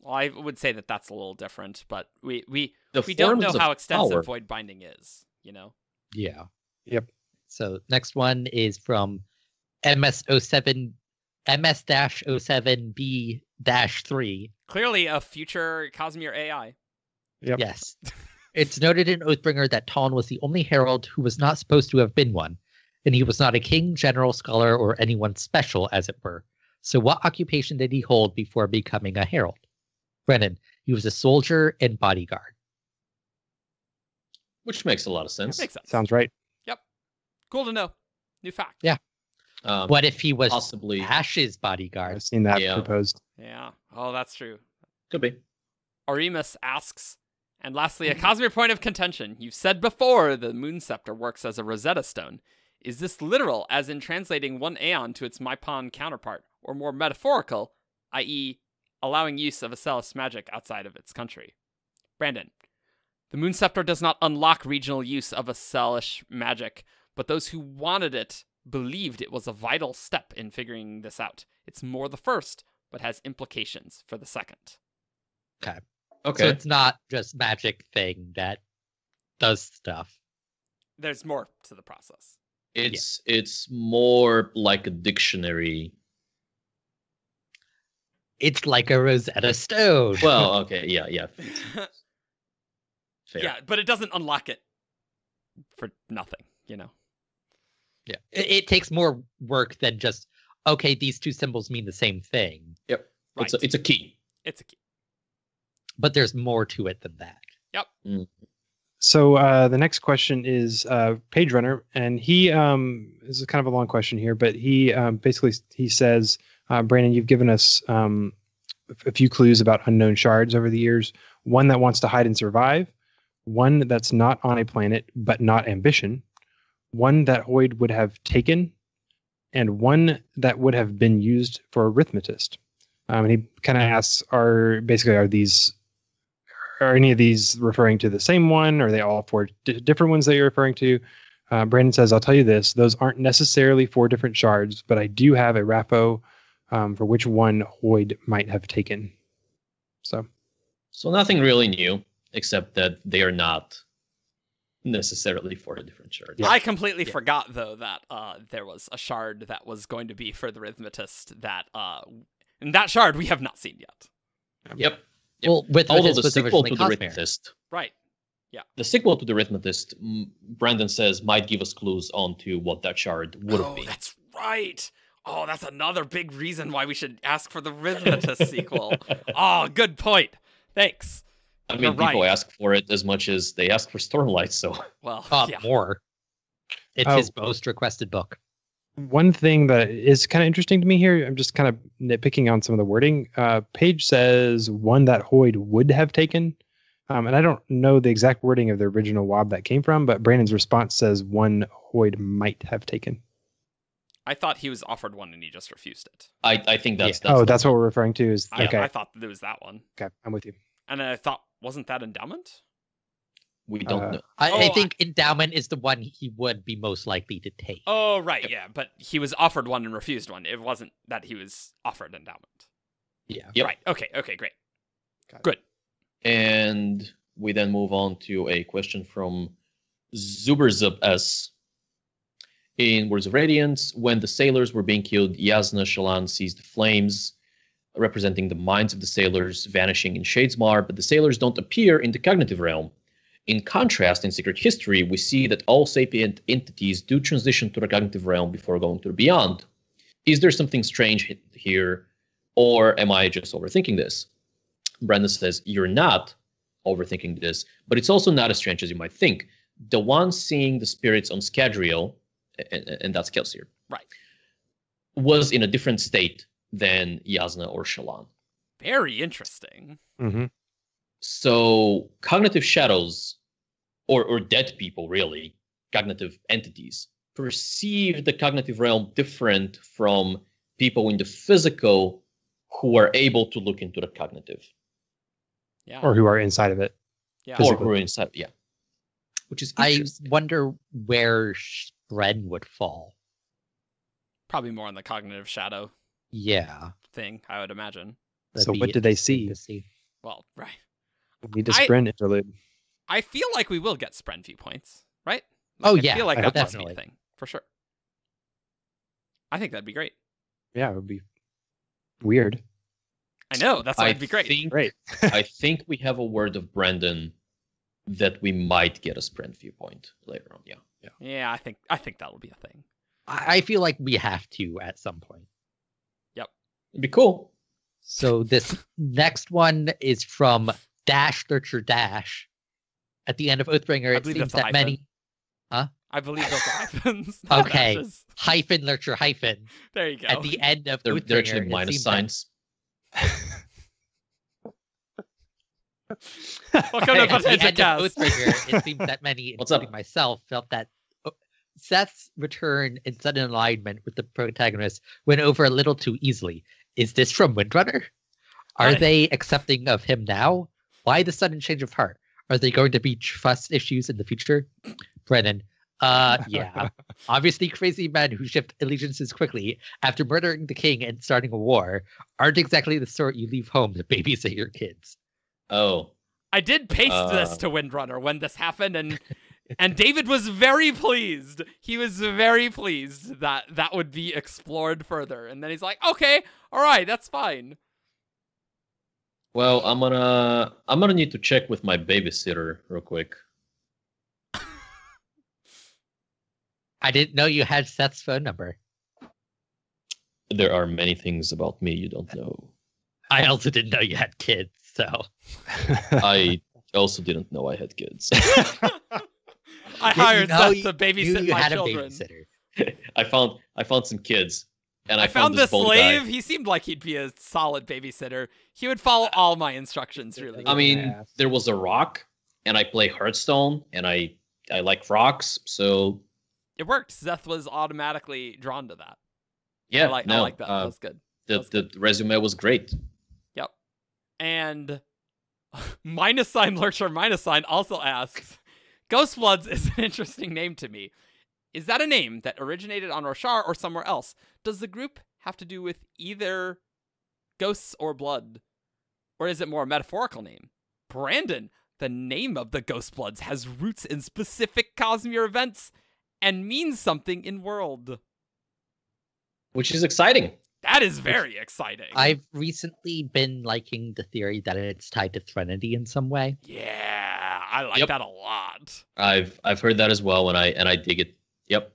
well, I would say that that's a little different, but we we The we don't know how extensive power- void binding is, you know. yeah. Yep. So next one is from MS07 MS-07B dash 3. Clearly a future Cosmere AI. Yep. Yes. it's noted in Oathbringer that Taln was the only herald who was not supposed to have been one, and he was not a king, general, scholar, or anyone special, as it were. So what occupation did he hold before becoming a herald? Brandon, he was a soldier and bodyguard. which makes a lot of sense. Makes sense. Sounds right. Yep. Cool to know. New fact. Yeah. Um, What if he was possibly Ash's bodyguard? I've seen that Yeah. proposed. Yeah. Oh, that's true. could be. Arimus asks, and lastly, a Cosmere point of contention. You've said before the Moon Scepter works as a Rosetta Stone. Is this literal, as in translating one Aon to its Mypon counterpart, or more metaphorical, i.e., allowing use of a Selish magic outside of its country? Brandon, the Moon Scepter does not unlock regional use of a magic, but those who wanted it believed it was a vital step in figuring this out. It's more the first, but has implications for the second. Okay. Okay. So it's not just magic thing that does stuff. There's more to the process. it's it's more like a dictionary. It's like a Rosetta Stone. Well, okay, yeah, yeah. Fair. Yeah, but it doesn't unlock it for nothing, you know. Yeah. It, it takes more work than just okay, these two symbols mean the same thing, Yep. Right. It's a, it's a key. It's a key. but there's more to it than that. Yep. So uh, the next question is uh, Page Runner, and he um, this is kind of a long question here, but he um, basically he says, uh, Brandon, you've given us um, a few clues about unknown shards over the years. One that wants to hide and survive, one that's not on a planet but not ambition, one that Hoid would have taken, and one that would have been used for a Rhythmatist. Um, and he kind of asks, are basically are these are any of these referring to the same one? Are they all four di- different ones that you're referring to? Uh, Brandon says, I'll tell you this: those aren't necessarily four different shards, but I do have a RAFO um, for which one Hoid might have taken. So So nothing really new, except that they are not necessarily for a different shard. Yeah. I completely Yeah. forgot though that uh, there was a shard that was going to be for the rhythmatist that uh, and that shard we have not seen yet. Yep. Yep. Well, with Although the was sequel to the Cosmere. Rhythmatist, Right. Yeah. The sequel to the Rhythmatist, mm, Brandon says might give us clues onto what that shard would have oh, been. that's right. Oh, that's another big reason why we should ask for the rhythmatist sequel. Oh, good point. Thanks. I you're mean, people right. ask for it as much as they ask for Stormlight, so Well, Uh, yeah. More. It's Oh. his most requested book. one thing that is kind of interesting to me here, I'm just kind of nitpicking on some of the wording. Uh, Page says one that Hoid would have taken. Um, and I don't know the exact wording of the original WoB that came from, but Brandon's response says one Hoid might have taken. I thought he was offered one and he just refused it. I, I think that's, Yeah. that's oh, that's what we're referring to. Is I, okay. I thought it was that one. okay, I'm with you. And then I thought, wasn't that endowment? we don't uh, know. I, Oh, I I- think endowment is the one he would be most likely to take. Oh, right, Yep. yeah. But he was offered one and refused one. It wasn't that he was offered endowment. Yeah. Yep. Right. Okay. Okay. Great. Good. And we then move on to a question from Zuberzub S. In Words of Radiance, when the sailors were being killed, Jasnah Shallan sees the flames representing the minds of the sailors vanishing in Shadesmar, but the sailors don't appear in the cognitive realm. In contrast, in Secret History, we see that all sapient entities do transition to the cognitive realm before going to the beyond. Is there something strange here, or am I just overthinking this? Brandon says, You're not overthinking this, but it's also not as strange as you might think. The one seeing the spirits on Scadrial, and, and that's Kelsier, Right. was in a different state than Jasnah or Shallan. Very interesting. hmm So cognitive shadows, or, or dead people, really, cognitive entities, perceive the cognitive realm different from people in the physical who are able to look into the cognitive. Yeah. Or who are inside of it. yeah. or who are inside. Yeah, which is I wonder where Spren would fall. Probably more on the cognitive shadow Yeah. thing, I would imagine. that'd So what did they see? see? Well, right. We need a I- spren interlude. I feel like we will get Spren viewpoints, right? Oh, Like, I yeah, feel like I that must be a definitely. thing for sure. I think that'd be great. Yeah, it would be weird. I know that's why I it'd be great. Think, Great. I think we have a word of Brandon that we might get a spren viewpoint later on. Yeah. Yeah, yeah. I think I think that'll be a thing. I I feel like we have to at some point. Yep, it'd be cool. So this next one is from Dash Lurcher Dash. At the end of Oathbringer, I it believe seems that's a that many Huh? I believe those are hyphens. Okay. dashes. hyphen Lurcher hyphen There you go. at the end of They're, Oathbringer. they're actually minus seems that- signs. Welcome Hey, to at the Potential Cast. Oathbringer, it seems that many, What's up? including myself, felt that uh, Szeth's return in sudden alignment with the protagonist went over a little too easily. Is this from Windrunner? Are I- they accepting of him now? Why the sudden change of heart? Are they going to be trust issues in the future? Brandon, uh, yeah. Obviously, crazy men who shift allegiances quickly after murdering the king and starting a war aren't exactly the sort you leave home to babysit your kids. Oh, I did paste this Uh. to Windrunner when this happened, and and David was very pleased. He was very pleased that that would be explored further. And then he's like, "Okay, all right, that's fine." well, I'm gonna I'm gonna need to check with my babysitter real quick. I didn't know you had Szeth's phone number. There are many things about me you don't know. I also didn't know you had kids, so I also didn't know I had kids. I you hired know Szeth you- to babysit you, you my had children. a babysitter. I found I found some kids, and I, I found this the slave. guy. He seemed like he'd be a solid babysitter. He would follow all my instructions really. I mean, there was a rock, and I play Hearthstone, and I I like rocks, so it worked. Szeth was automatically drawn to that. yeah, I like, no, I like that. uh, that was good. the that's the resume was great. And minus sign lurcher minus sign also asks, Ghost Bloods is an interesting name to me. Is that a name that originated on Roshar or somewhere else? Does the group have to do with either ghosts or blood? Or is it more a metaphorical name? Brandon, the name of the Ghost Bloods has roots in specific Cosmere events and means something in world. which is exciting. That is very exciting. I've recently been liking the theory that it's tied to Threnody in some way. yeah, I like Yep. that a lot. I've I've heard that as well, and I and I dig it. Yep.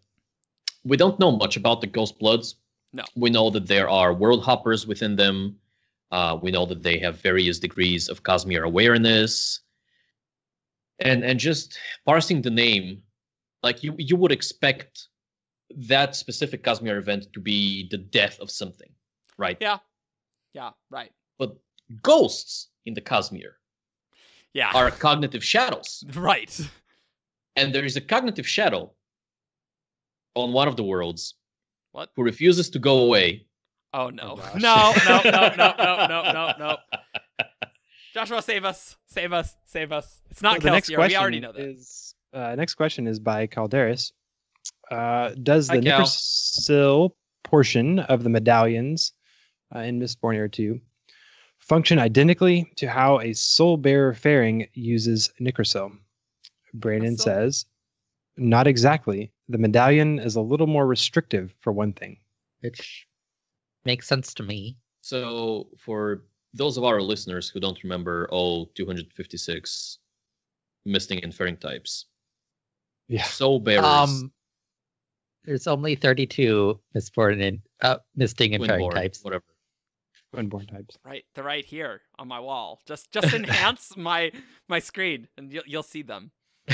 We don't know much about the Ghost Bloods. No. We know that there are world hoppers within them. Uh, we know that they have various degrees of Cosmere awareness. And and just parsing the name, like you you would expect that specific Cosmere event to be the death of something, right? Yeah. Yeah, right. But ghosts in the Cosmere Yeah. are cognitive shadows. Right. and there is a cognitive shadow on one of the worlds What? who refuses to go away. Oh no. gosh. no, no, no, no, no, no, no, no. Joshua, save us. Save us. Save us. It's not So the next Kelsier. question We already know that. is uh, next question is by Calderis. Uh, does the Cal. Nicrosil portion of the medallions uh, in Mistborn Era 2 function identically to how a soul bearer ferring uses Nicrosil? Brandon Nicrosil? says, not exactly. The medallion is a little more restrictive for one thing. which makes sense to me. So, for those of our listeners who don't remember all 256 misting and ferring types, Yeah. soul bearers, Um, there's only 32 Mistborn and uh, Misting and Ferring Windborn, types. whatever. Unborn types. Right. They're right here on my wall. Just just enhance my my screen and you'll you'll see them.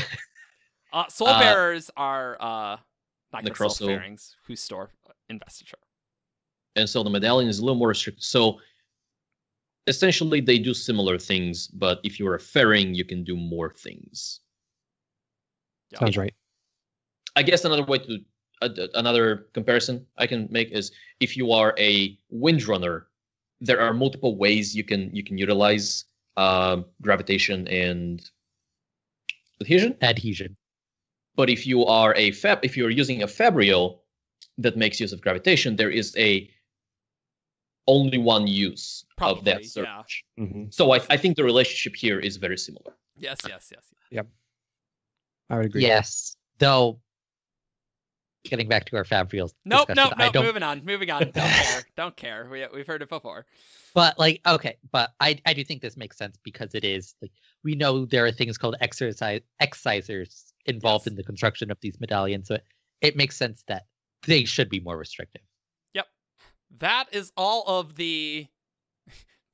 Uh soul Uh, bearers are uh not Nicrosil. ferrings who store investiture. And so the medallion is a little more restricted. So, essentially, they do similar things, but if you're a ferring, you can do more things. Yeah. Sounds right. I guess another way to uh, another comparison I can make is if you are a windrunner, there are multiple ways you can you can utilize uh, gravitation and adhesion. Adhesion. But if you are a fab, if you're using a fabrial, that makes use of gravitation, there is a only one use of that Probably, surge. yeah. Mhm. So I, I think the relationship here is very similar. Yes, yes, yes. yes. I would agree. Yes, though. Getting back to our Fabrials. Nope, discussion, nope, I nope. don't. Moving on, moving on. Don't care. Don't care. We, we've heard it before. But like, okay, but I I do think this makes sense because it is like we know there are things called exercise excisers involved Yes. in the construction of these medallions, so it, it makes sense that they should be more restrictive. Yep, that is all of the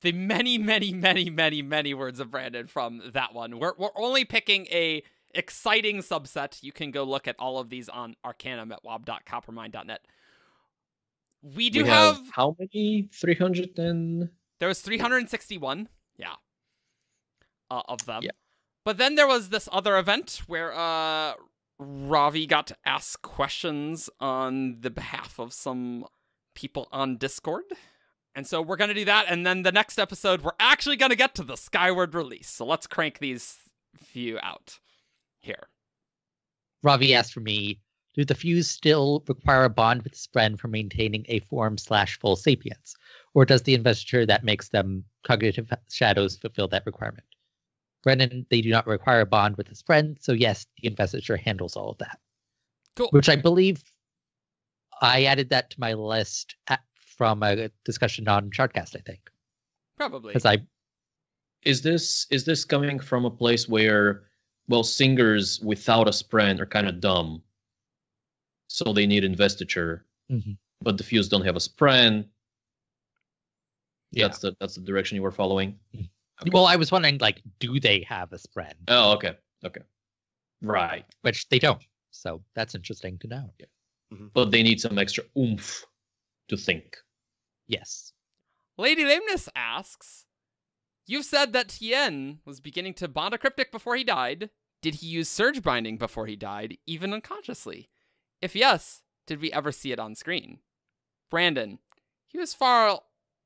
the many, many, many, many, many words of Brandon from that one. We're we're only picking a exciting subset. You can go look at all of these on Arcanum at wob.coppermind.net. We do we have, have, how many? 300 and there was 361, yeah, uh, of them. Yeah. But then there was this other event where uh Ravi got to ask questions on the behalf of some people on Discord. And so we're going to do that. And then the next episode, we're actually going to get to the Skyward release. So let's crank these few out here. Ravi asked for me, do the Fused still require a bond with Spren for maintaining a form slash full sapience? Or does the investiture that makes them cognitive shadows fulfill that requirement? Brandon, they do not require a bond with his friend, so yes, the investiture handles all of that. Cool. Which I believe I added that to my list at, from a discussion on Shardcast, I think. Probably. Because I is this is this coming from a place where well singers without a spren are kind of dumb so they need investiture Mhm. but the Fused don't have a spren Yeah. that's the that's the direction you were following Okay. well, I was wondering like, do they have a Spren? oh okay okay right Which they don't. So that's interesting to know. Yeah, but they need some extra oomph to think Yes. Lady Lameness asks You've said that Tien was beginning to bond a cryptic before he died. Did he use surge binding before he died, even unconsciously? If yes, did we ever see it on screen? Brandon, he was far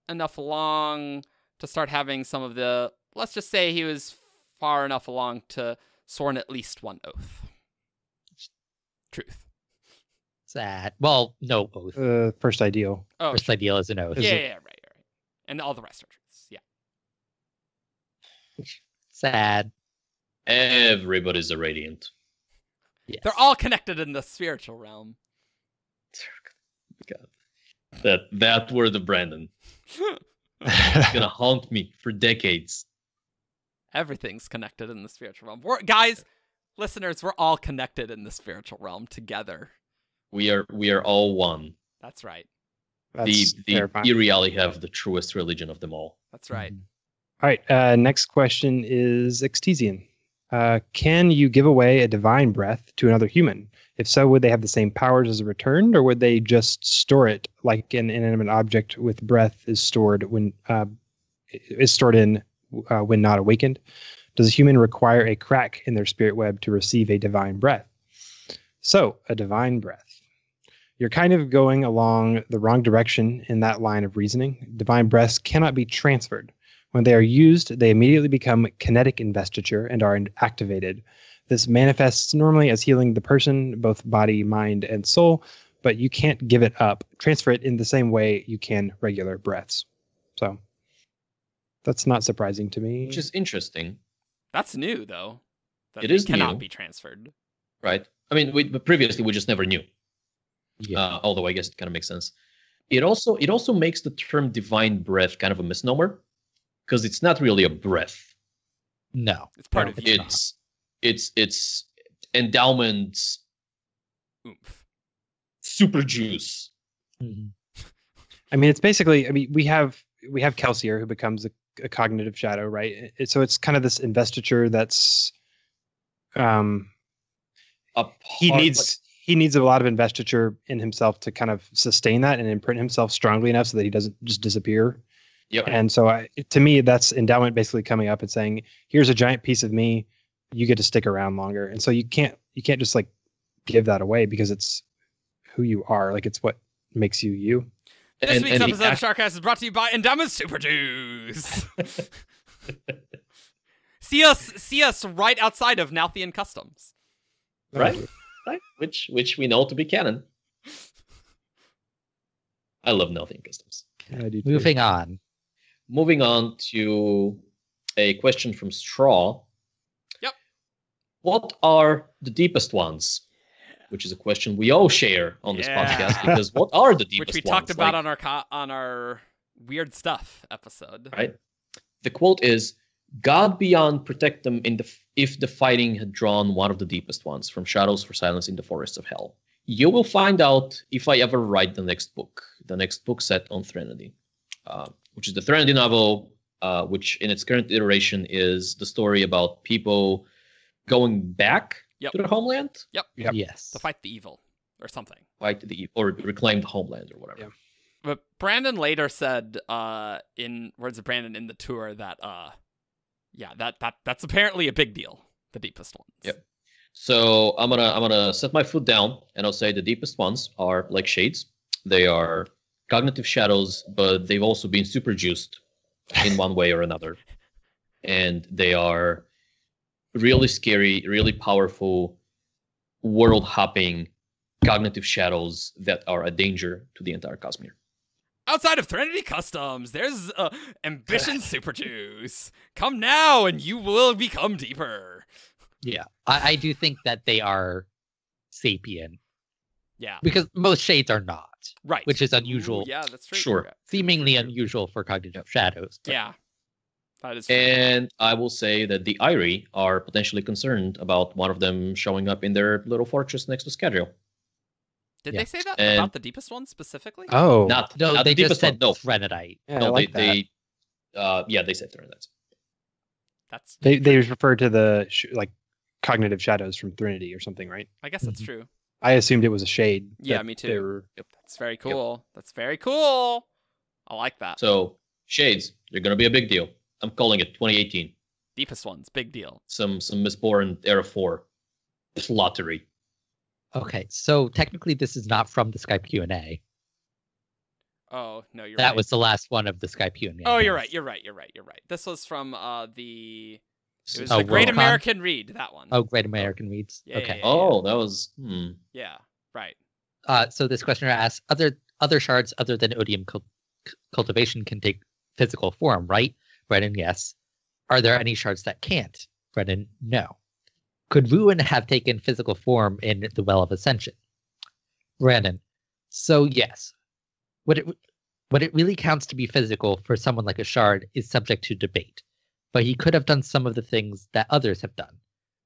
enough along to start having some of the. Let's just say he was far enough along to sworn at least one oath. Truth. Sad. Well, no oath. Uh, first ideal. Oh, First ideal is an oath. yeah, Is yeah, it- right, right. And all the rest are truths. Yeah. Sad. everybody's a radiant Yes. They're all connected in the spiritual realm. God. that that were the brandon it's gonna haunt me for decades Everything's connected in the spiritual realm. We're, guys, listeners, we're all connected in the spiritual realm together. we are we are all one That's right. That's the the terrifying. Iriali have the truest religion of them all. That's right. Mhm. All right. Uh, next question is Extesian. Uh, can you give away a divine breath to another human? If so, would they have the same powers as a returned, or would they just store it like an inanimate object with breath is stored when uh, is stored in uh, when not awakened? Does a human require a crack in their spirit web to receive a divine breath? So, a divine breath. You're kind of going along the wrong direction in that line of reasoning. Divine breaths cannot be transferred. When they are used, they immediately become kinetic investiture and are activated. This manifests normally as healing the person, both body, mind, and soul, but you can't give it up, transfer it in the same way you can regular breaths. So that's not surprising to me. Which is interesting, That's new, though. That It cannot new. be transferred. right? I mean, we, but previously we just never knew. Yeah. Uh, although I guess it kind of makes sense. It also it also makes the term divine breath kind of a misnomer because it's not really a breath. no. It's part of it's you. It's it's it's endowments Oomph. super juice. Mhm. I mean, it's basically. I mean, we have we have Kelsier who becomes a, a cognitive shadow, right? It- so it's kind of this investiture that's. Um, A he part- needs he needs a lot of investiture in himself to kind of sustain that and imprint himself strongly enough so that he doesn't just disappear. Yep. And so, I, to me, that's endowment basically coming up and saying, "Here's a giant piece of me. You get to stick around longer." And so you can't you can't just like give that away because it's who you are. Like it's what makes you you. This and- week's and episode act- of Shardcast is brought to you by Endowment Super Juice. see us, see us right outside of Nalthian Customs. right? right? Which which we know to be canon. I love Nalthian customs. I do. Moving on. Moving on to a question from Straw. Yep. What are the deepest ones? Which is a question we all share on this Yeah. podcast because what are the deepest ones? which we ones? talked about Like, on our co- on our weird stuff episode. right? The quote is God beyond protect them in the f- if the fighting had drawn one of the deepest ones from shadows for silence in the forests of hell. You will find out if I ever write the next book, the next book set on Threnody, uh, which is the Threnody novel, uh, which in its current iteration is the story about people going back Yep. to their homeland, Yep. Yes. To fight the evil or something. fight the evil or reclaim the homeland or whatever. Yeah. But Brandon later said, uh, in words of Brandon in the tour, that uh, yeah, that that that's apparently a big deal. The deepest ones. Yep. So I'm gonna I'm gonna set my foot down and I'll say the deepest ones are like shades. They are cognitive shadows, but they've also been super juiced in one way or another. And they are really scary, really powerful, world hopping cognitive shadows that are a danger to the entire Cosmere. Outside of Threnody Customs, there's uh, Ambition Super Juice. Come now, and you will become deeper. Yeah. I, I do think that they are sapient Yeah, because most shades are not. Right. Which is Ooh, unusual. yeah, that's true. Sure. Seemingly true. unusual for cognitive shadows. but- Yeah, that is true. And I will say that the Ire are potentially concerned about one of them showing up in their little fortress next to Scadrial. Did yeah. they say that And- about the deepest one specifically? Oh, Not, No, not they the just deepest one. said No, Threnodite. yeah, I no, like they, that. they, uh, yeah, they said Threnodites. That's They they refer to the sh- like cognitive shadows from Threnody or something, right? I guess that's Mhm. true. I assumed it was a shade. Yeah, that me they too. were- That's very cool. That's very cool. I like that. So shades, they're gonna be a big deal. I'm calling it 2018. Deepest ones, big deal. Some some Mistborn Era 4 lottery. Okay, so technically this is not from the Skype Q&A. Oh no, you're that right. was the last one of the Skype Q&A. Oh, you're right. You're right. You're right. You're right. This was from uh the. It was Oh, the Great Worldcon? American Read. That one. Oh, Great American Reads. Yeah, okay. yeah, oh, that was hmm. Yeah. Right. Uh, so this questioner asks, other other shards other than odium cul- cultivation can take physical form, right? Brandon, yes. Are there any shards that can't? Brandon, no. Could ruin have taken physical form in the Well of Ascension? Brandon, so yes. What it what it really counts to be physical for someone like a shard is subject to debate, but he could have done some of the things that others have done.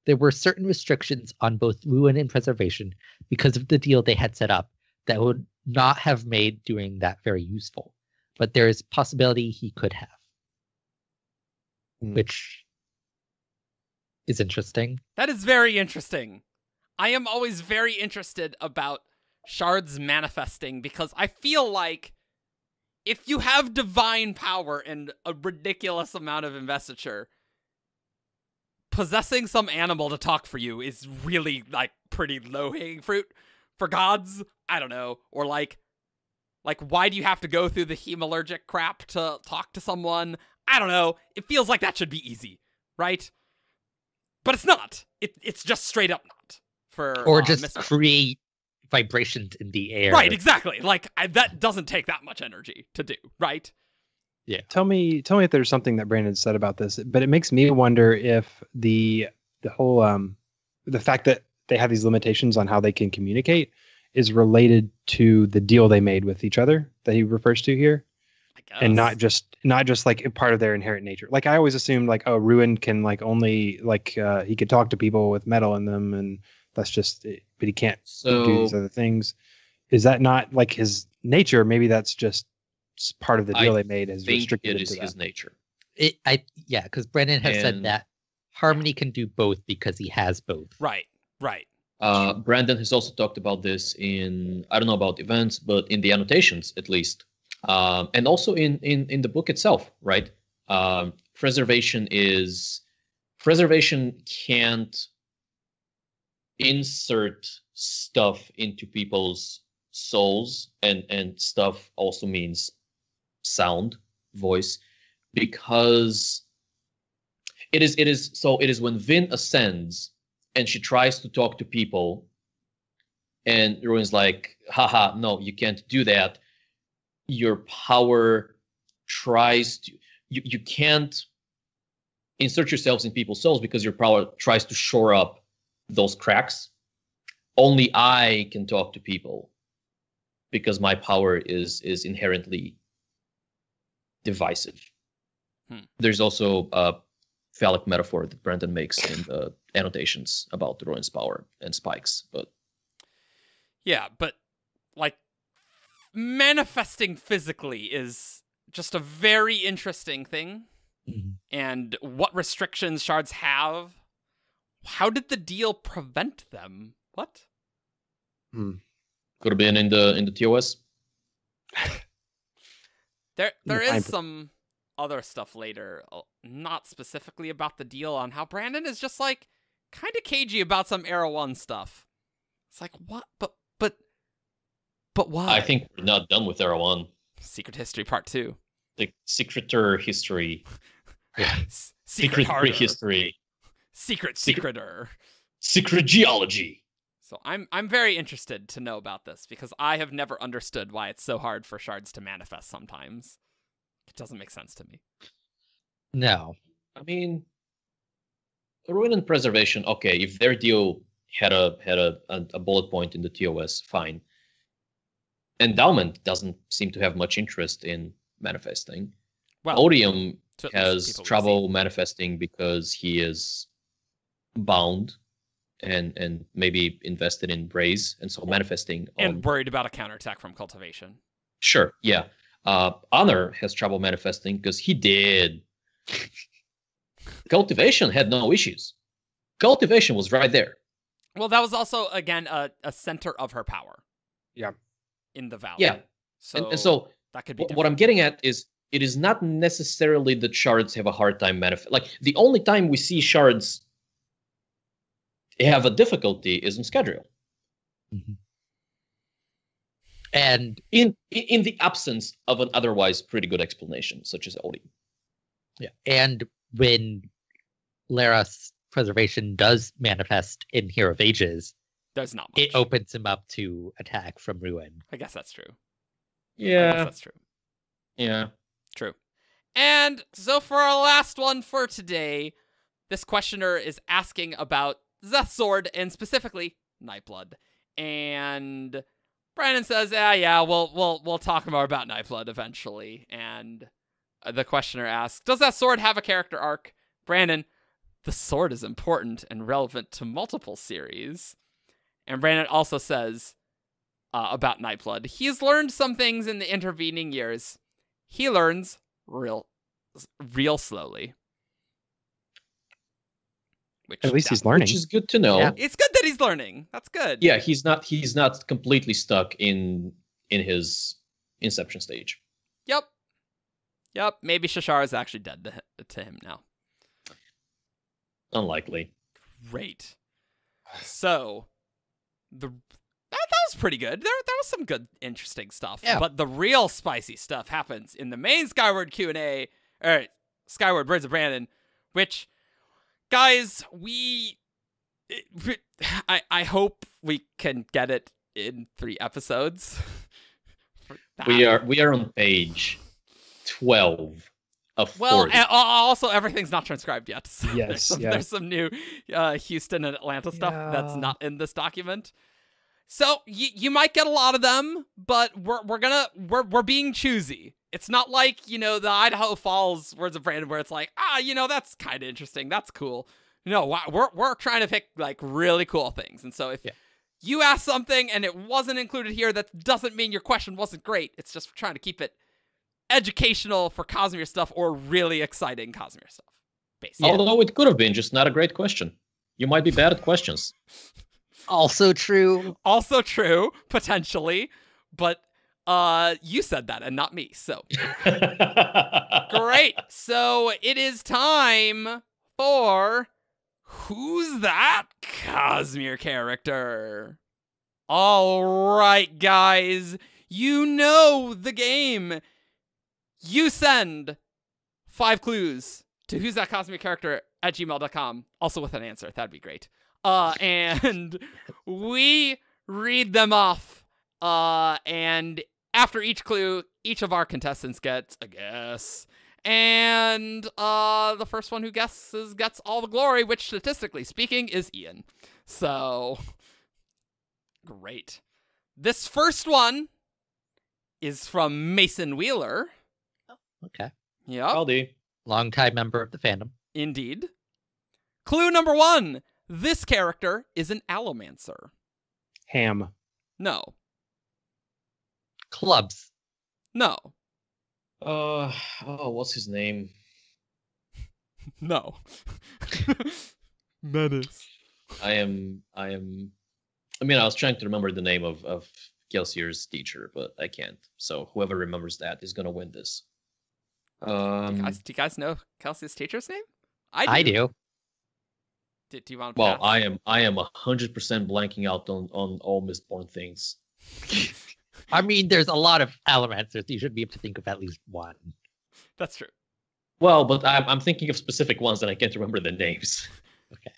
There were certain restrictions on both ruin and preservation because of the deal they had set up that would not have made doing that very useful. But there is possibility he could have, Hmm. which is interesting. That is very interesting. I am always very interested about shards manifesting because I feel like if you have divine power and a ridiculous amount of investiture, possessing some animal to talk for you is really like pretty low hanging fruit for gods. I don't know. Or like like why do you have to go through the hemalurgic crap to talk to someone? I don't know. It feels like that should be easy, right? But it's not. It it's just straight up not for Or uh, just Miss- create vibrations in the air. right exactly like I, that doesn't take that much energy to do right Tell me, tell me if there's something that Brandon said about this, but it makes me wonder if the the whole um the fact that they have these limitations on how they can communicate is related to the deal they made with each other that he refers to here, and not just not just like a part of their inherent nature. Like I always assumed, like oh, Ruin can like only like uh, he could talk to people with metal in them, and that's just it, but he can't do these other things. Is that not like his nature? Maybe that's just part of the I deal they made is restricted it him is to his nature. It, I yeah, because Brandon has said that Harmony can do both because he has both. right right Uh, Brandon has also talked about this in I don't know about events, but in the annotations at least, um, and also in in in the book itself, right? Um, preservation is preservation can't insert stuff into people's souls, and and stuff also means sound, voice, because it is it is so it is when Vin ascends and she tries to talk to people and Ruin's like haha no you can't do that your power tries to you, you can't insert yourselves in people's souls because your power tries to shore up those cracks. Only I can talk to people because my power is is inherently divisive. Hmm. There's also a phallic metaphor that Brandon makes in the annotations about the Ruin's power and spikes, but Yeah, but like manifesting physically is just a very interesting thing. Mhm. And what restrictions shards have? How did the deal prevent them? What? could have been in the in the TOS. There there fine is print. some other stuff later, uh, not specifically about the deal on how Brandon is just like kind of cagey about some Era 1 stuff. It's like, what? But but but why? I think we're not done with Era One. Secret History Part 2. The secreter history, S- Secret secret harder. history, Secret Secret- secreter. secret geology. So I'm I'm very interested to know about this because I have never understood why it's so hard for shards to manifest sometimes. It doesn't make sense to me. No. I mean, ruin and preservation. Okay, if their deal had a had a, a, a bullet point in the TOS, fine. Endowment doesn't seem to have much interest in manifesting. Well, Odium to at least has trouble manifesting because he is bound and and maybe invested in Braize, and so manifesting and on worried about a counterattack from cultivation. Sure, yeah. Uh, Honor has trouble manifesting because he did. Cultivation had no issues. Cultivation was right there. Well, that was also again a, a center of her power. Yeah. In the valley. Yeah, So, and, and so that could be wh- what I'm getting at is it is not necessarily that shards have a hard time manifest. Like the only time we see shards have a difficulty is in Scadrial. Mm-hmm. And In in in the absence of an otherwise pretty good explanation, such as Odie. yeah, and when Leras's preservation does manifest in Hero of Ages, There's not much. it opens him up to attack from Ruin. I guess that's true. Yeah. I guess that's true. yeah. True. And so for our last one for today, this questioner is asking about Szeth Sword and specifically Nightblood. And Brandon says, "Yeah, yeah, we'll we'll we'll talk more about Nightblood eventually." And the questioner asks, "Does that sword have a character arc?" Brandon, the sword is important and relevant to multiple series. And Brandon also says uh, about Nightblood, he's learned some things in the intervening years. He learns real, real slowly. Which At least that- he's learning. Which is good to know. Yeah. It's good that he's learning. That's good. yeah he's not he's not completely stuck in in his inception stage Yep. Yep. Maybe Shashar is actually dead to, to him now. unlikely Great. So, the that, that was pretty good. There, there was some good, interesting stuff. Yeah. But the real spicy stuff happens in the main Skyward Q and A, or Skyward Words of Brandon, which, guys, we, it- I, I hope we can get it in three episodes. We are we are on page 12 of Well, 40 and also everything's not transcribed yet. So there's Yes, some, yeah. there's some new uh, Houston and Atlanta stuff that's not in this document. So you you might get a lot of them, but we're we're gonna we're we're being choosy. It's not like you know the Idaho Falls Words of Brandon where it's like ah you know that's kind of interesting that's cool. No, why- we're we're trying to pick like really cool things, and so if Yeah. you ask something and it wasn't included here, that doesn't mean your question wasn't great. It's just trying to keep it educational for Cosmere stuff or really exciting Cosmere stuff. Basically. although it could have been just not a great question you might be bad at questions Also true. Also true, potentially, but uh you said that and not me. So great. So it is time for who's that Cosmere character? All right, guys. You know the game. You send five clues to who's that Cosmere character at gmail.com, also with an answer. That'd be great. Uh, and we read them off. Uh, and after each clue, each of our contestants gets a guess. And uh, the first one who guesses gets all the glory, which statistically speaking is Ian. So, great. This first one is from Mason Wheeler. Okay. Yep. Howdy. Longtime member of the fandom. Indeed. Clue number one this character is an allomancer. Ham. No. Clubs. No. Uh oh, what's his name? No. Mennis. I am I am I mean I was trying to remember the name of of Kelsier's teacher, but I can't. So whoever remembers that is gonna win this. Do Um you guys, do you guys know Kelsier's teacher's name? I do. Do, do you want to well, I am I am a hundred percent blanking out on on all Mistborn things. I mean, there's a lot of Allomancers. You should be able to think of at least one. That's true. Well, but I'm I'm thinking of specific ones and I can't remember the names. Okay.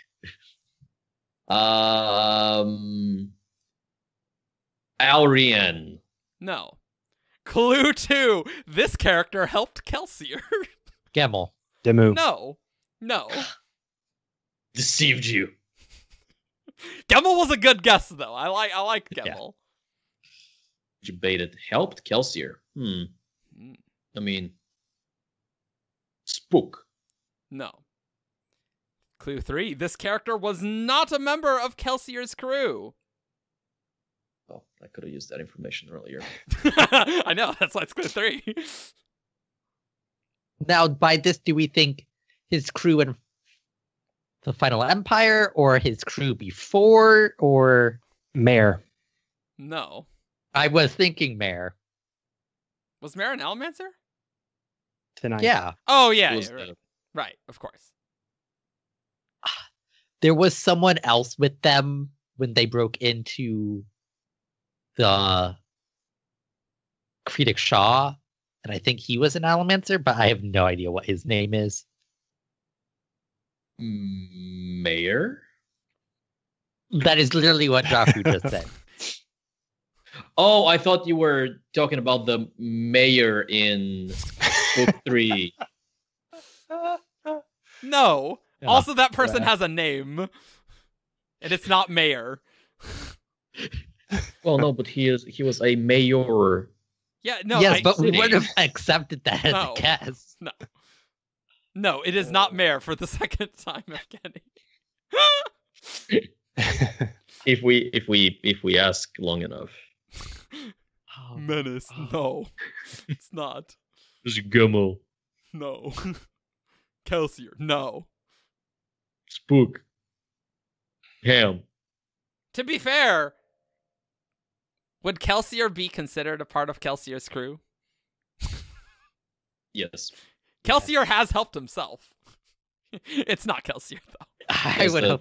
Um Aurian. No. Clue two. This character helped Kelsier. Gemmel. Demoux. no. No. Deceived you. Gemmel was a good guess though. I like I like Yeah. Gemmel. Debated helped Kelsier. Hmm. Hmm. I mean Spook. No. Clue three. This character was not a member of Kelsier's crew. Oh, I could have used that information earlier. I know, that's why it's clue three. Now, by this, do we think his crew in the Final Empire, or his crew before, or Mayor. no. I was thinking Mayor. Was Mare an Allomancer? Tonight. Yeah, Oh yeah, yeah, right. right, of course. there was someone else with them when they broke into the Kredik Shaw, and I think he was an Allomancer, but I have no idea what his name is. Mayor? That is literally what jofwu just said. Oh, I thought you were talking about the mayor in book three. No. Yeah. Also, that person Yeah. has a name, and it's not Mayor. Well, no, but he is he was a mayor. Yeah, no. yes, I- but we city. would have accepted that as No. a guess. no, it is not Mayor for the second time, Evgeni. If we if we if we ask long enough. Oh, Mennis. No, it's not. It's Gemmel. No. Kelsier. No. Spook. Ham. To be fair, would Kelsier be considered a part of Kelsier's crew? Yes. Kelsier has helped himself. it's not Kelsier though. I Yes, would the-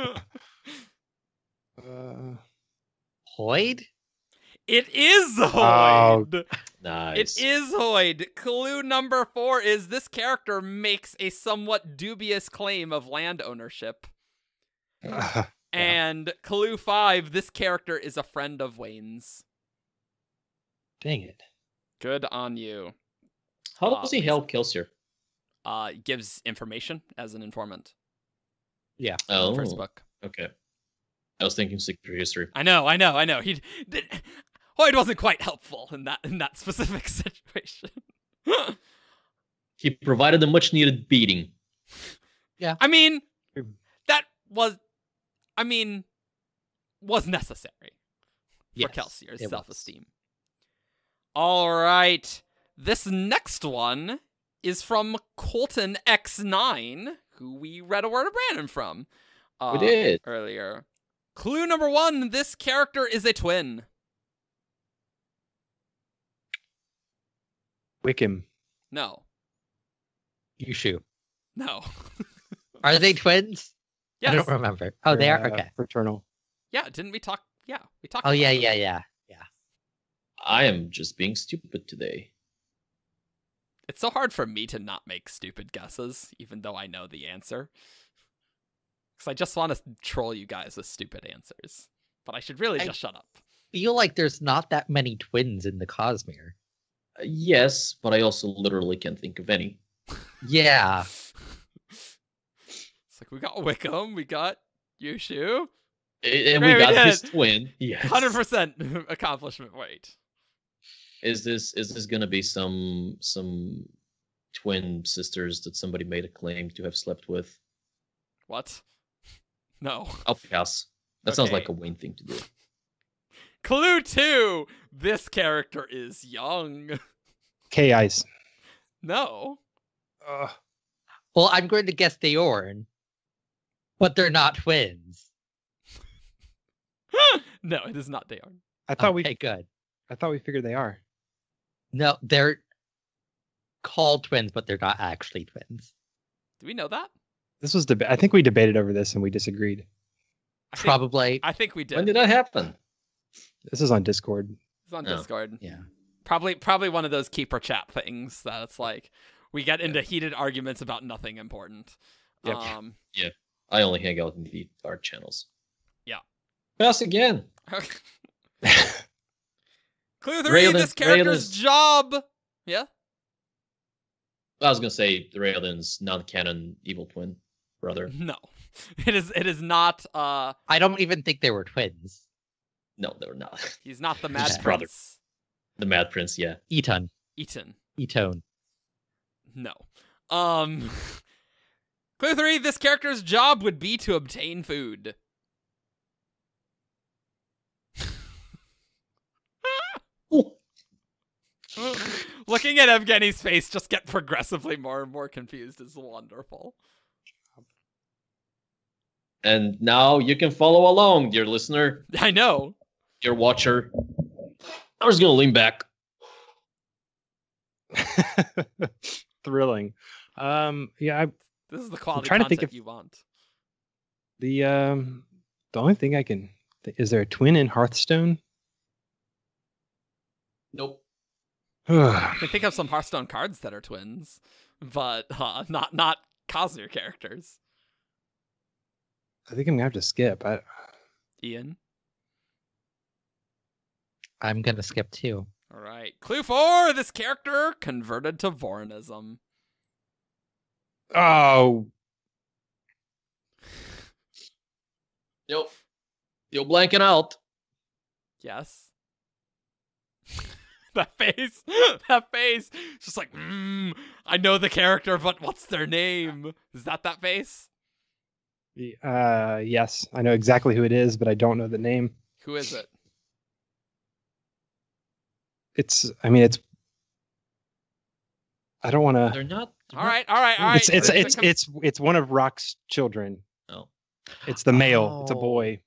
hope. Uh, Hoid. It is Oh. Nice. It is Hoid. Clue number four is this character makes a somewhat dubious claim of land ownership. And clue five, this character is a friend of Wayne's. dang it. Good on you. How does he help Kelsier? Uh, gives information as an informant. Yeah. in the Oh, First book. okay. I was thinking secret history. I know, I know, I know. He did, Hoid wasn't quite helpful in that in that specific situation. He provided a much needed beating. Yeah. I mean, that was, I mean, was necessary Yes, for Kelsier's self-esteem. All right, this next one is from Colton X9, who we read a word of Brandon from. Uh, we did. earlier. Clue number one: This character is a twin. Wikim. No, Jushu. no. Are they twins? yes. I don't remember. Oh, they are. They're, uh, Okay. Fraternal. Yeah, didn't we talk? Yeah, we talked. Oh about yeah, this. yeah, yeah. I am just being stupid today. It's so hard for me to not make stupid guesses, even though I know the answer. Because I just want to troll you guys with stupid answers. But I should really I- just shut up. feel like there's not that many twins in the Cosmere. Yes, but I also literally can't think of any. Yeah. It's like we got Wikim, we got Jushu. And Great, we we got did his twin. Yes. Hundred percent accomplishment rate. Is this is this gonna be some some twin sisters that somebody made a claim to have slept with? What? No. Oh, I'll pass. That sounds like a Wayne thing to do. Clue two. This character is young. K Ice. No. Ugh. Well, I'm going to guess Theorn, but they're not twins. no, it is not Dayon. I thought okay, we good. I thought we figured they are. No, they're called twins, but they're not actually twins. Do we know that? This was deba- I think we debated over this and we disagreed. I think, Probably. I think we did. When did that happen? This is on Discord. It's on Oh. Discord. Yeah. Probably probably one of those keeper chat things that's like we get into heated arguments about nothing important. Yep. Um I only hang out in the art channels. Yeah. Pass again. Clue three, Raylan- this character's Raylan's- job. Yeah? I was gonna say the Raylan's non-canon evil twin brother. No. It is it is not uh I don't even think they were twins. No, they were not. he's not the Mad Just brother. Prince. The Mad Prince, yeah. Eton. Eaton. Etone. No. Um Clue three, this character's job would be to obtain food. Looking at Evgeni's face just get progressively more and more confused is wonderful. And now you can follow along, dear listener, I know. Dear watcher. I'm just gonna lean back. Thrilling. Um yeah, I, This is the quality trying to think if- you want. the um the only thing I can th- is there a twin in Hearthstone? Nope. I can think of some Hearthstone cards that are twins, but uh, not not Cosmere characters. I think I'm gonna have to skip. I, Ian. I'm gonna skip two. All right. Clue four: This character converted to Vorinism. oh, Nope. You're blanking out. Yes. that face. that face. It's just like, mm, I know the character, but what's their name? Is that that face? uh, yes, I know exactly who it is, but I don't know the name. Who is it? It's, I mean, it's. I don't want to. They're not. they're All not- right. All right. All right. It's it's It's a it's it's it's one of Rock's children. No. It's the male. It's a Oh. boy.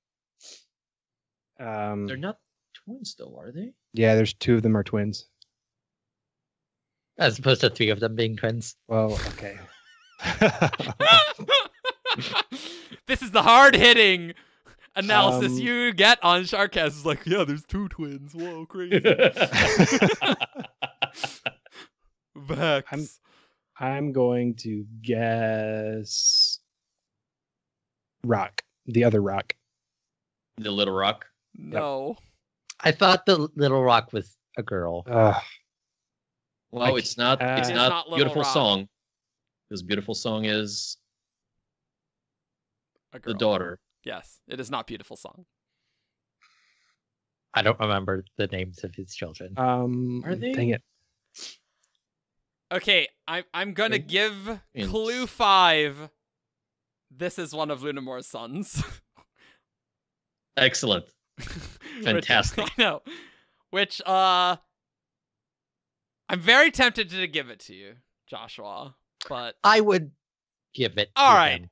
Um. They're not twins, though, are they? Yeah, there's two of them are twins. As opposed to three of them being twins. Well, okay. this is the hard hitting analysis Um, you get on Shardcast. is like, yeah, there's two twins. Whoa, crazy. Vex. I'm- I'm going to guess Rock, the other Rock. the Little Rock. no. I thought the Little Rock was a girl. Ugh. Well, I it's not. uh, it's It is not, not beautiful Rock. song. This beautiful song is A the daughter. Yes, it is not beautiful song. I don't remember the names of his children. um, Are they? Dang it. Okay, I'm I'm gonna Okay. give Ins- clue five. This is one of Lunamor's sons. Excellent. Which- Fantastic. I know. Which uh I'm very tempted to give it to you, Joshua. But I would give it. All to right. them.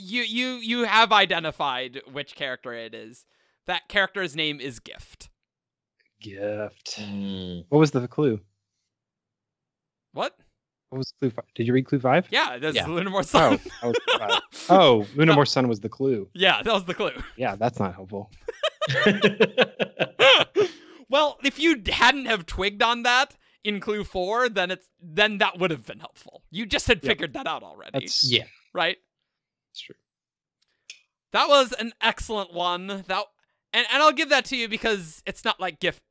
You you you have identified which character it is. That character's name is Gift. Gift. Mm, What was the clue? What? What was clue five? Did you read clue five? Yeah, that's Yeah. Lunamor's Oh, son. that was clue five. Oh, Lunamor's son was the clue. yeah, that was the clue. Yeah, that's not helpful. well, if you hadn't have twigged on that in clue four, then it's then that would have been helpful. You just had Yep. figured that out already, That's Yeah. right? That's true. That was an excellent one. That and and I'll give that to you because it's not like Gift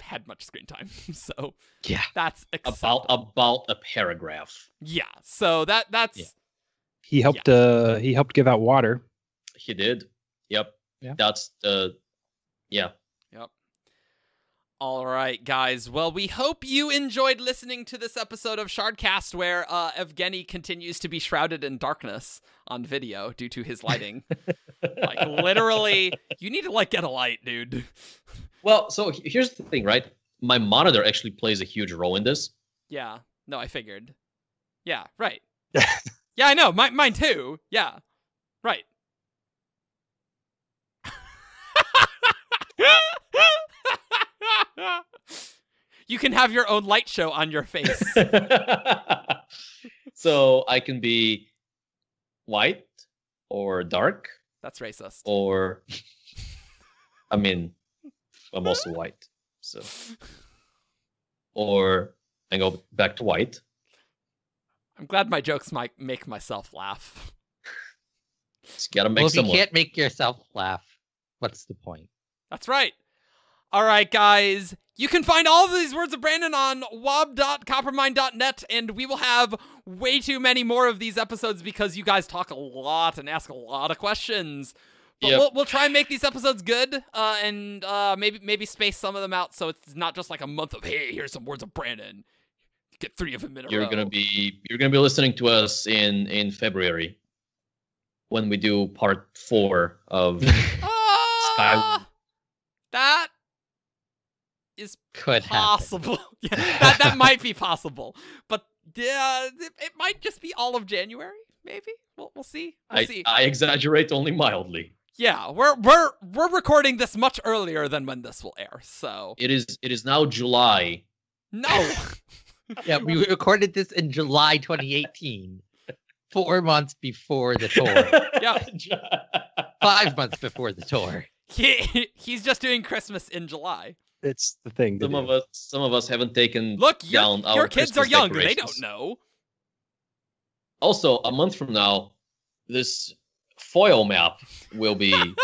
had much screen time, so Yeah. that's About acceptable. about a paragraph. yeah. So that that's Yeah. He helped. Uh, he helped give out water. He did. Yep. Yeah. That's the. Yeah. All right, guys. Well, we hope you enjoyed listening to this episode of Shardcast, where uh, Evgeni continues to be shrouded in darkness on video due to his lighting. like literally, you need to like get a light, dude. Well, so here's the thing, right? My monitor actually plays a huge role in this. Yeah. No, I figured. Yeah. Right. yeah, I know. My, mine too. Yeah. Right. you can have your own light show on your face. so I can be white or dark That's racist. or I mean I'm also white. So or I go back to white. I'm glad my jokes might make myself laugh. Just gotta make well, if you can't make yourself laugh, what's the point? That's right. All right, guys. You can find all of these words of Brandon on wob.coppermind.net, and we will have way too many more of these episodes because you guys talk a lot and ask a lot of questions. But Yep. we'll, we'll try and make these episodes good, uh, and uh, maybe maybe space some of them out so it's not just like a month of hey, here's some words of Brandon. Get three of them in a You're row. gonna be you're gonna be listening to us in in February when we do part four of Ah, that is Could possible. yeah, that that might be possible, but yeah, it, it might just be all of January. Maybe we'll we'll see. We'll I, see. I exaggerate only mildly. yeah, we're we're we're recording this much earlier than when this will air. So It is it is now July. no, Yeah, we recorded this in July 2018, four months before the tour, Yeah. five months before the tour. he he's just doing Christmas in July. It's the thing. to some do. of us some of us haven't taken Look, your down your our kids are Christmas young. They don't know. Also, a month from now, this foil map will be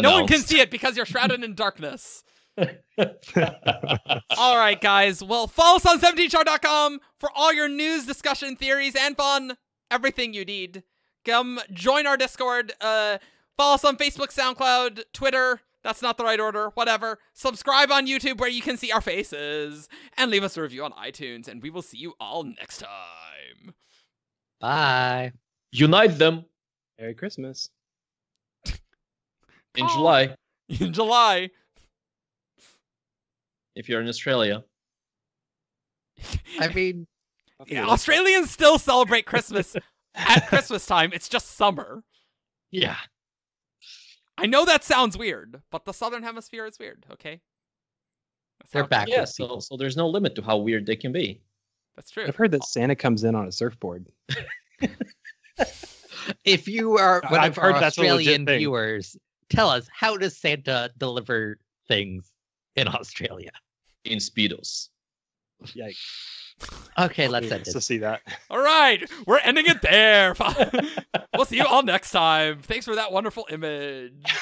No one can see it because you're shrouded in darkness. All right, guys. Well, follow us on 17thshard.com for all your news, discussion, theories, and fun. Everything you need. Come join our Discord. Uh, follow us on Facebook, SoundCloud, Twitter. That's not the right order. Whatever. Subscribe on YouTube where you can see our faces. And leave us a review on iTunes. And we will see you all next time. Bye. Unite them Merry Christmas. in Oh. July In July. if you're in Australia. I mean, Yeah, Australians still celebrate Christmas at Christmas time. It's just summer. yeah. I know that sounds weird, but the southern hemisphere is weird, okay? That's They're how back. Yeah, so, so there's no limit to how weird they can be. That's true. I've heard that Santa comes in on a surfboard. If you are one I've of our heard that's Australian thing. viewers, tell us how does Santa deliver things in Australia? In speedos. Yikes! Okay, let's end to it. see that. All right, we're ending it there. we'll see you all next time. Thanks for that wonderful image.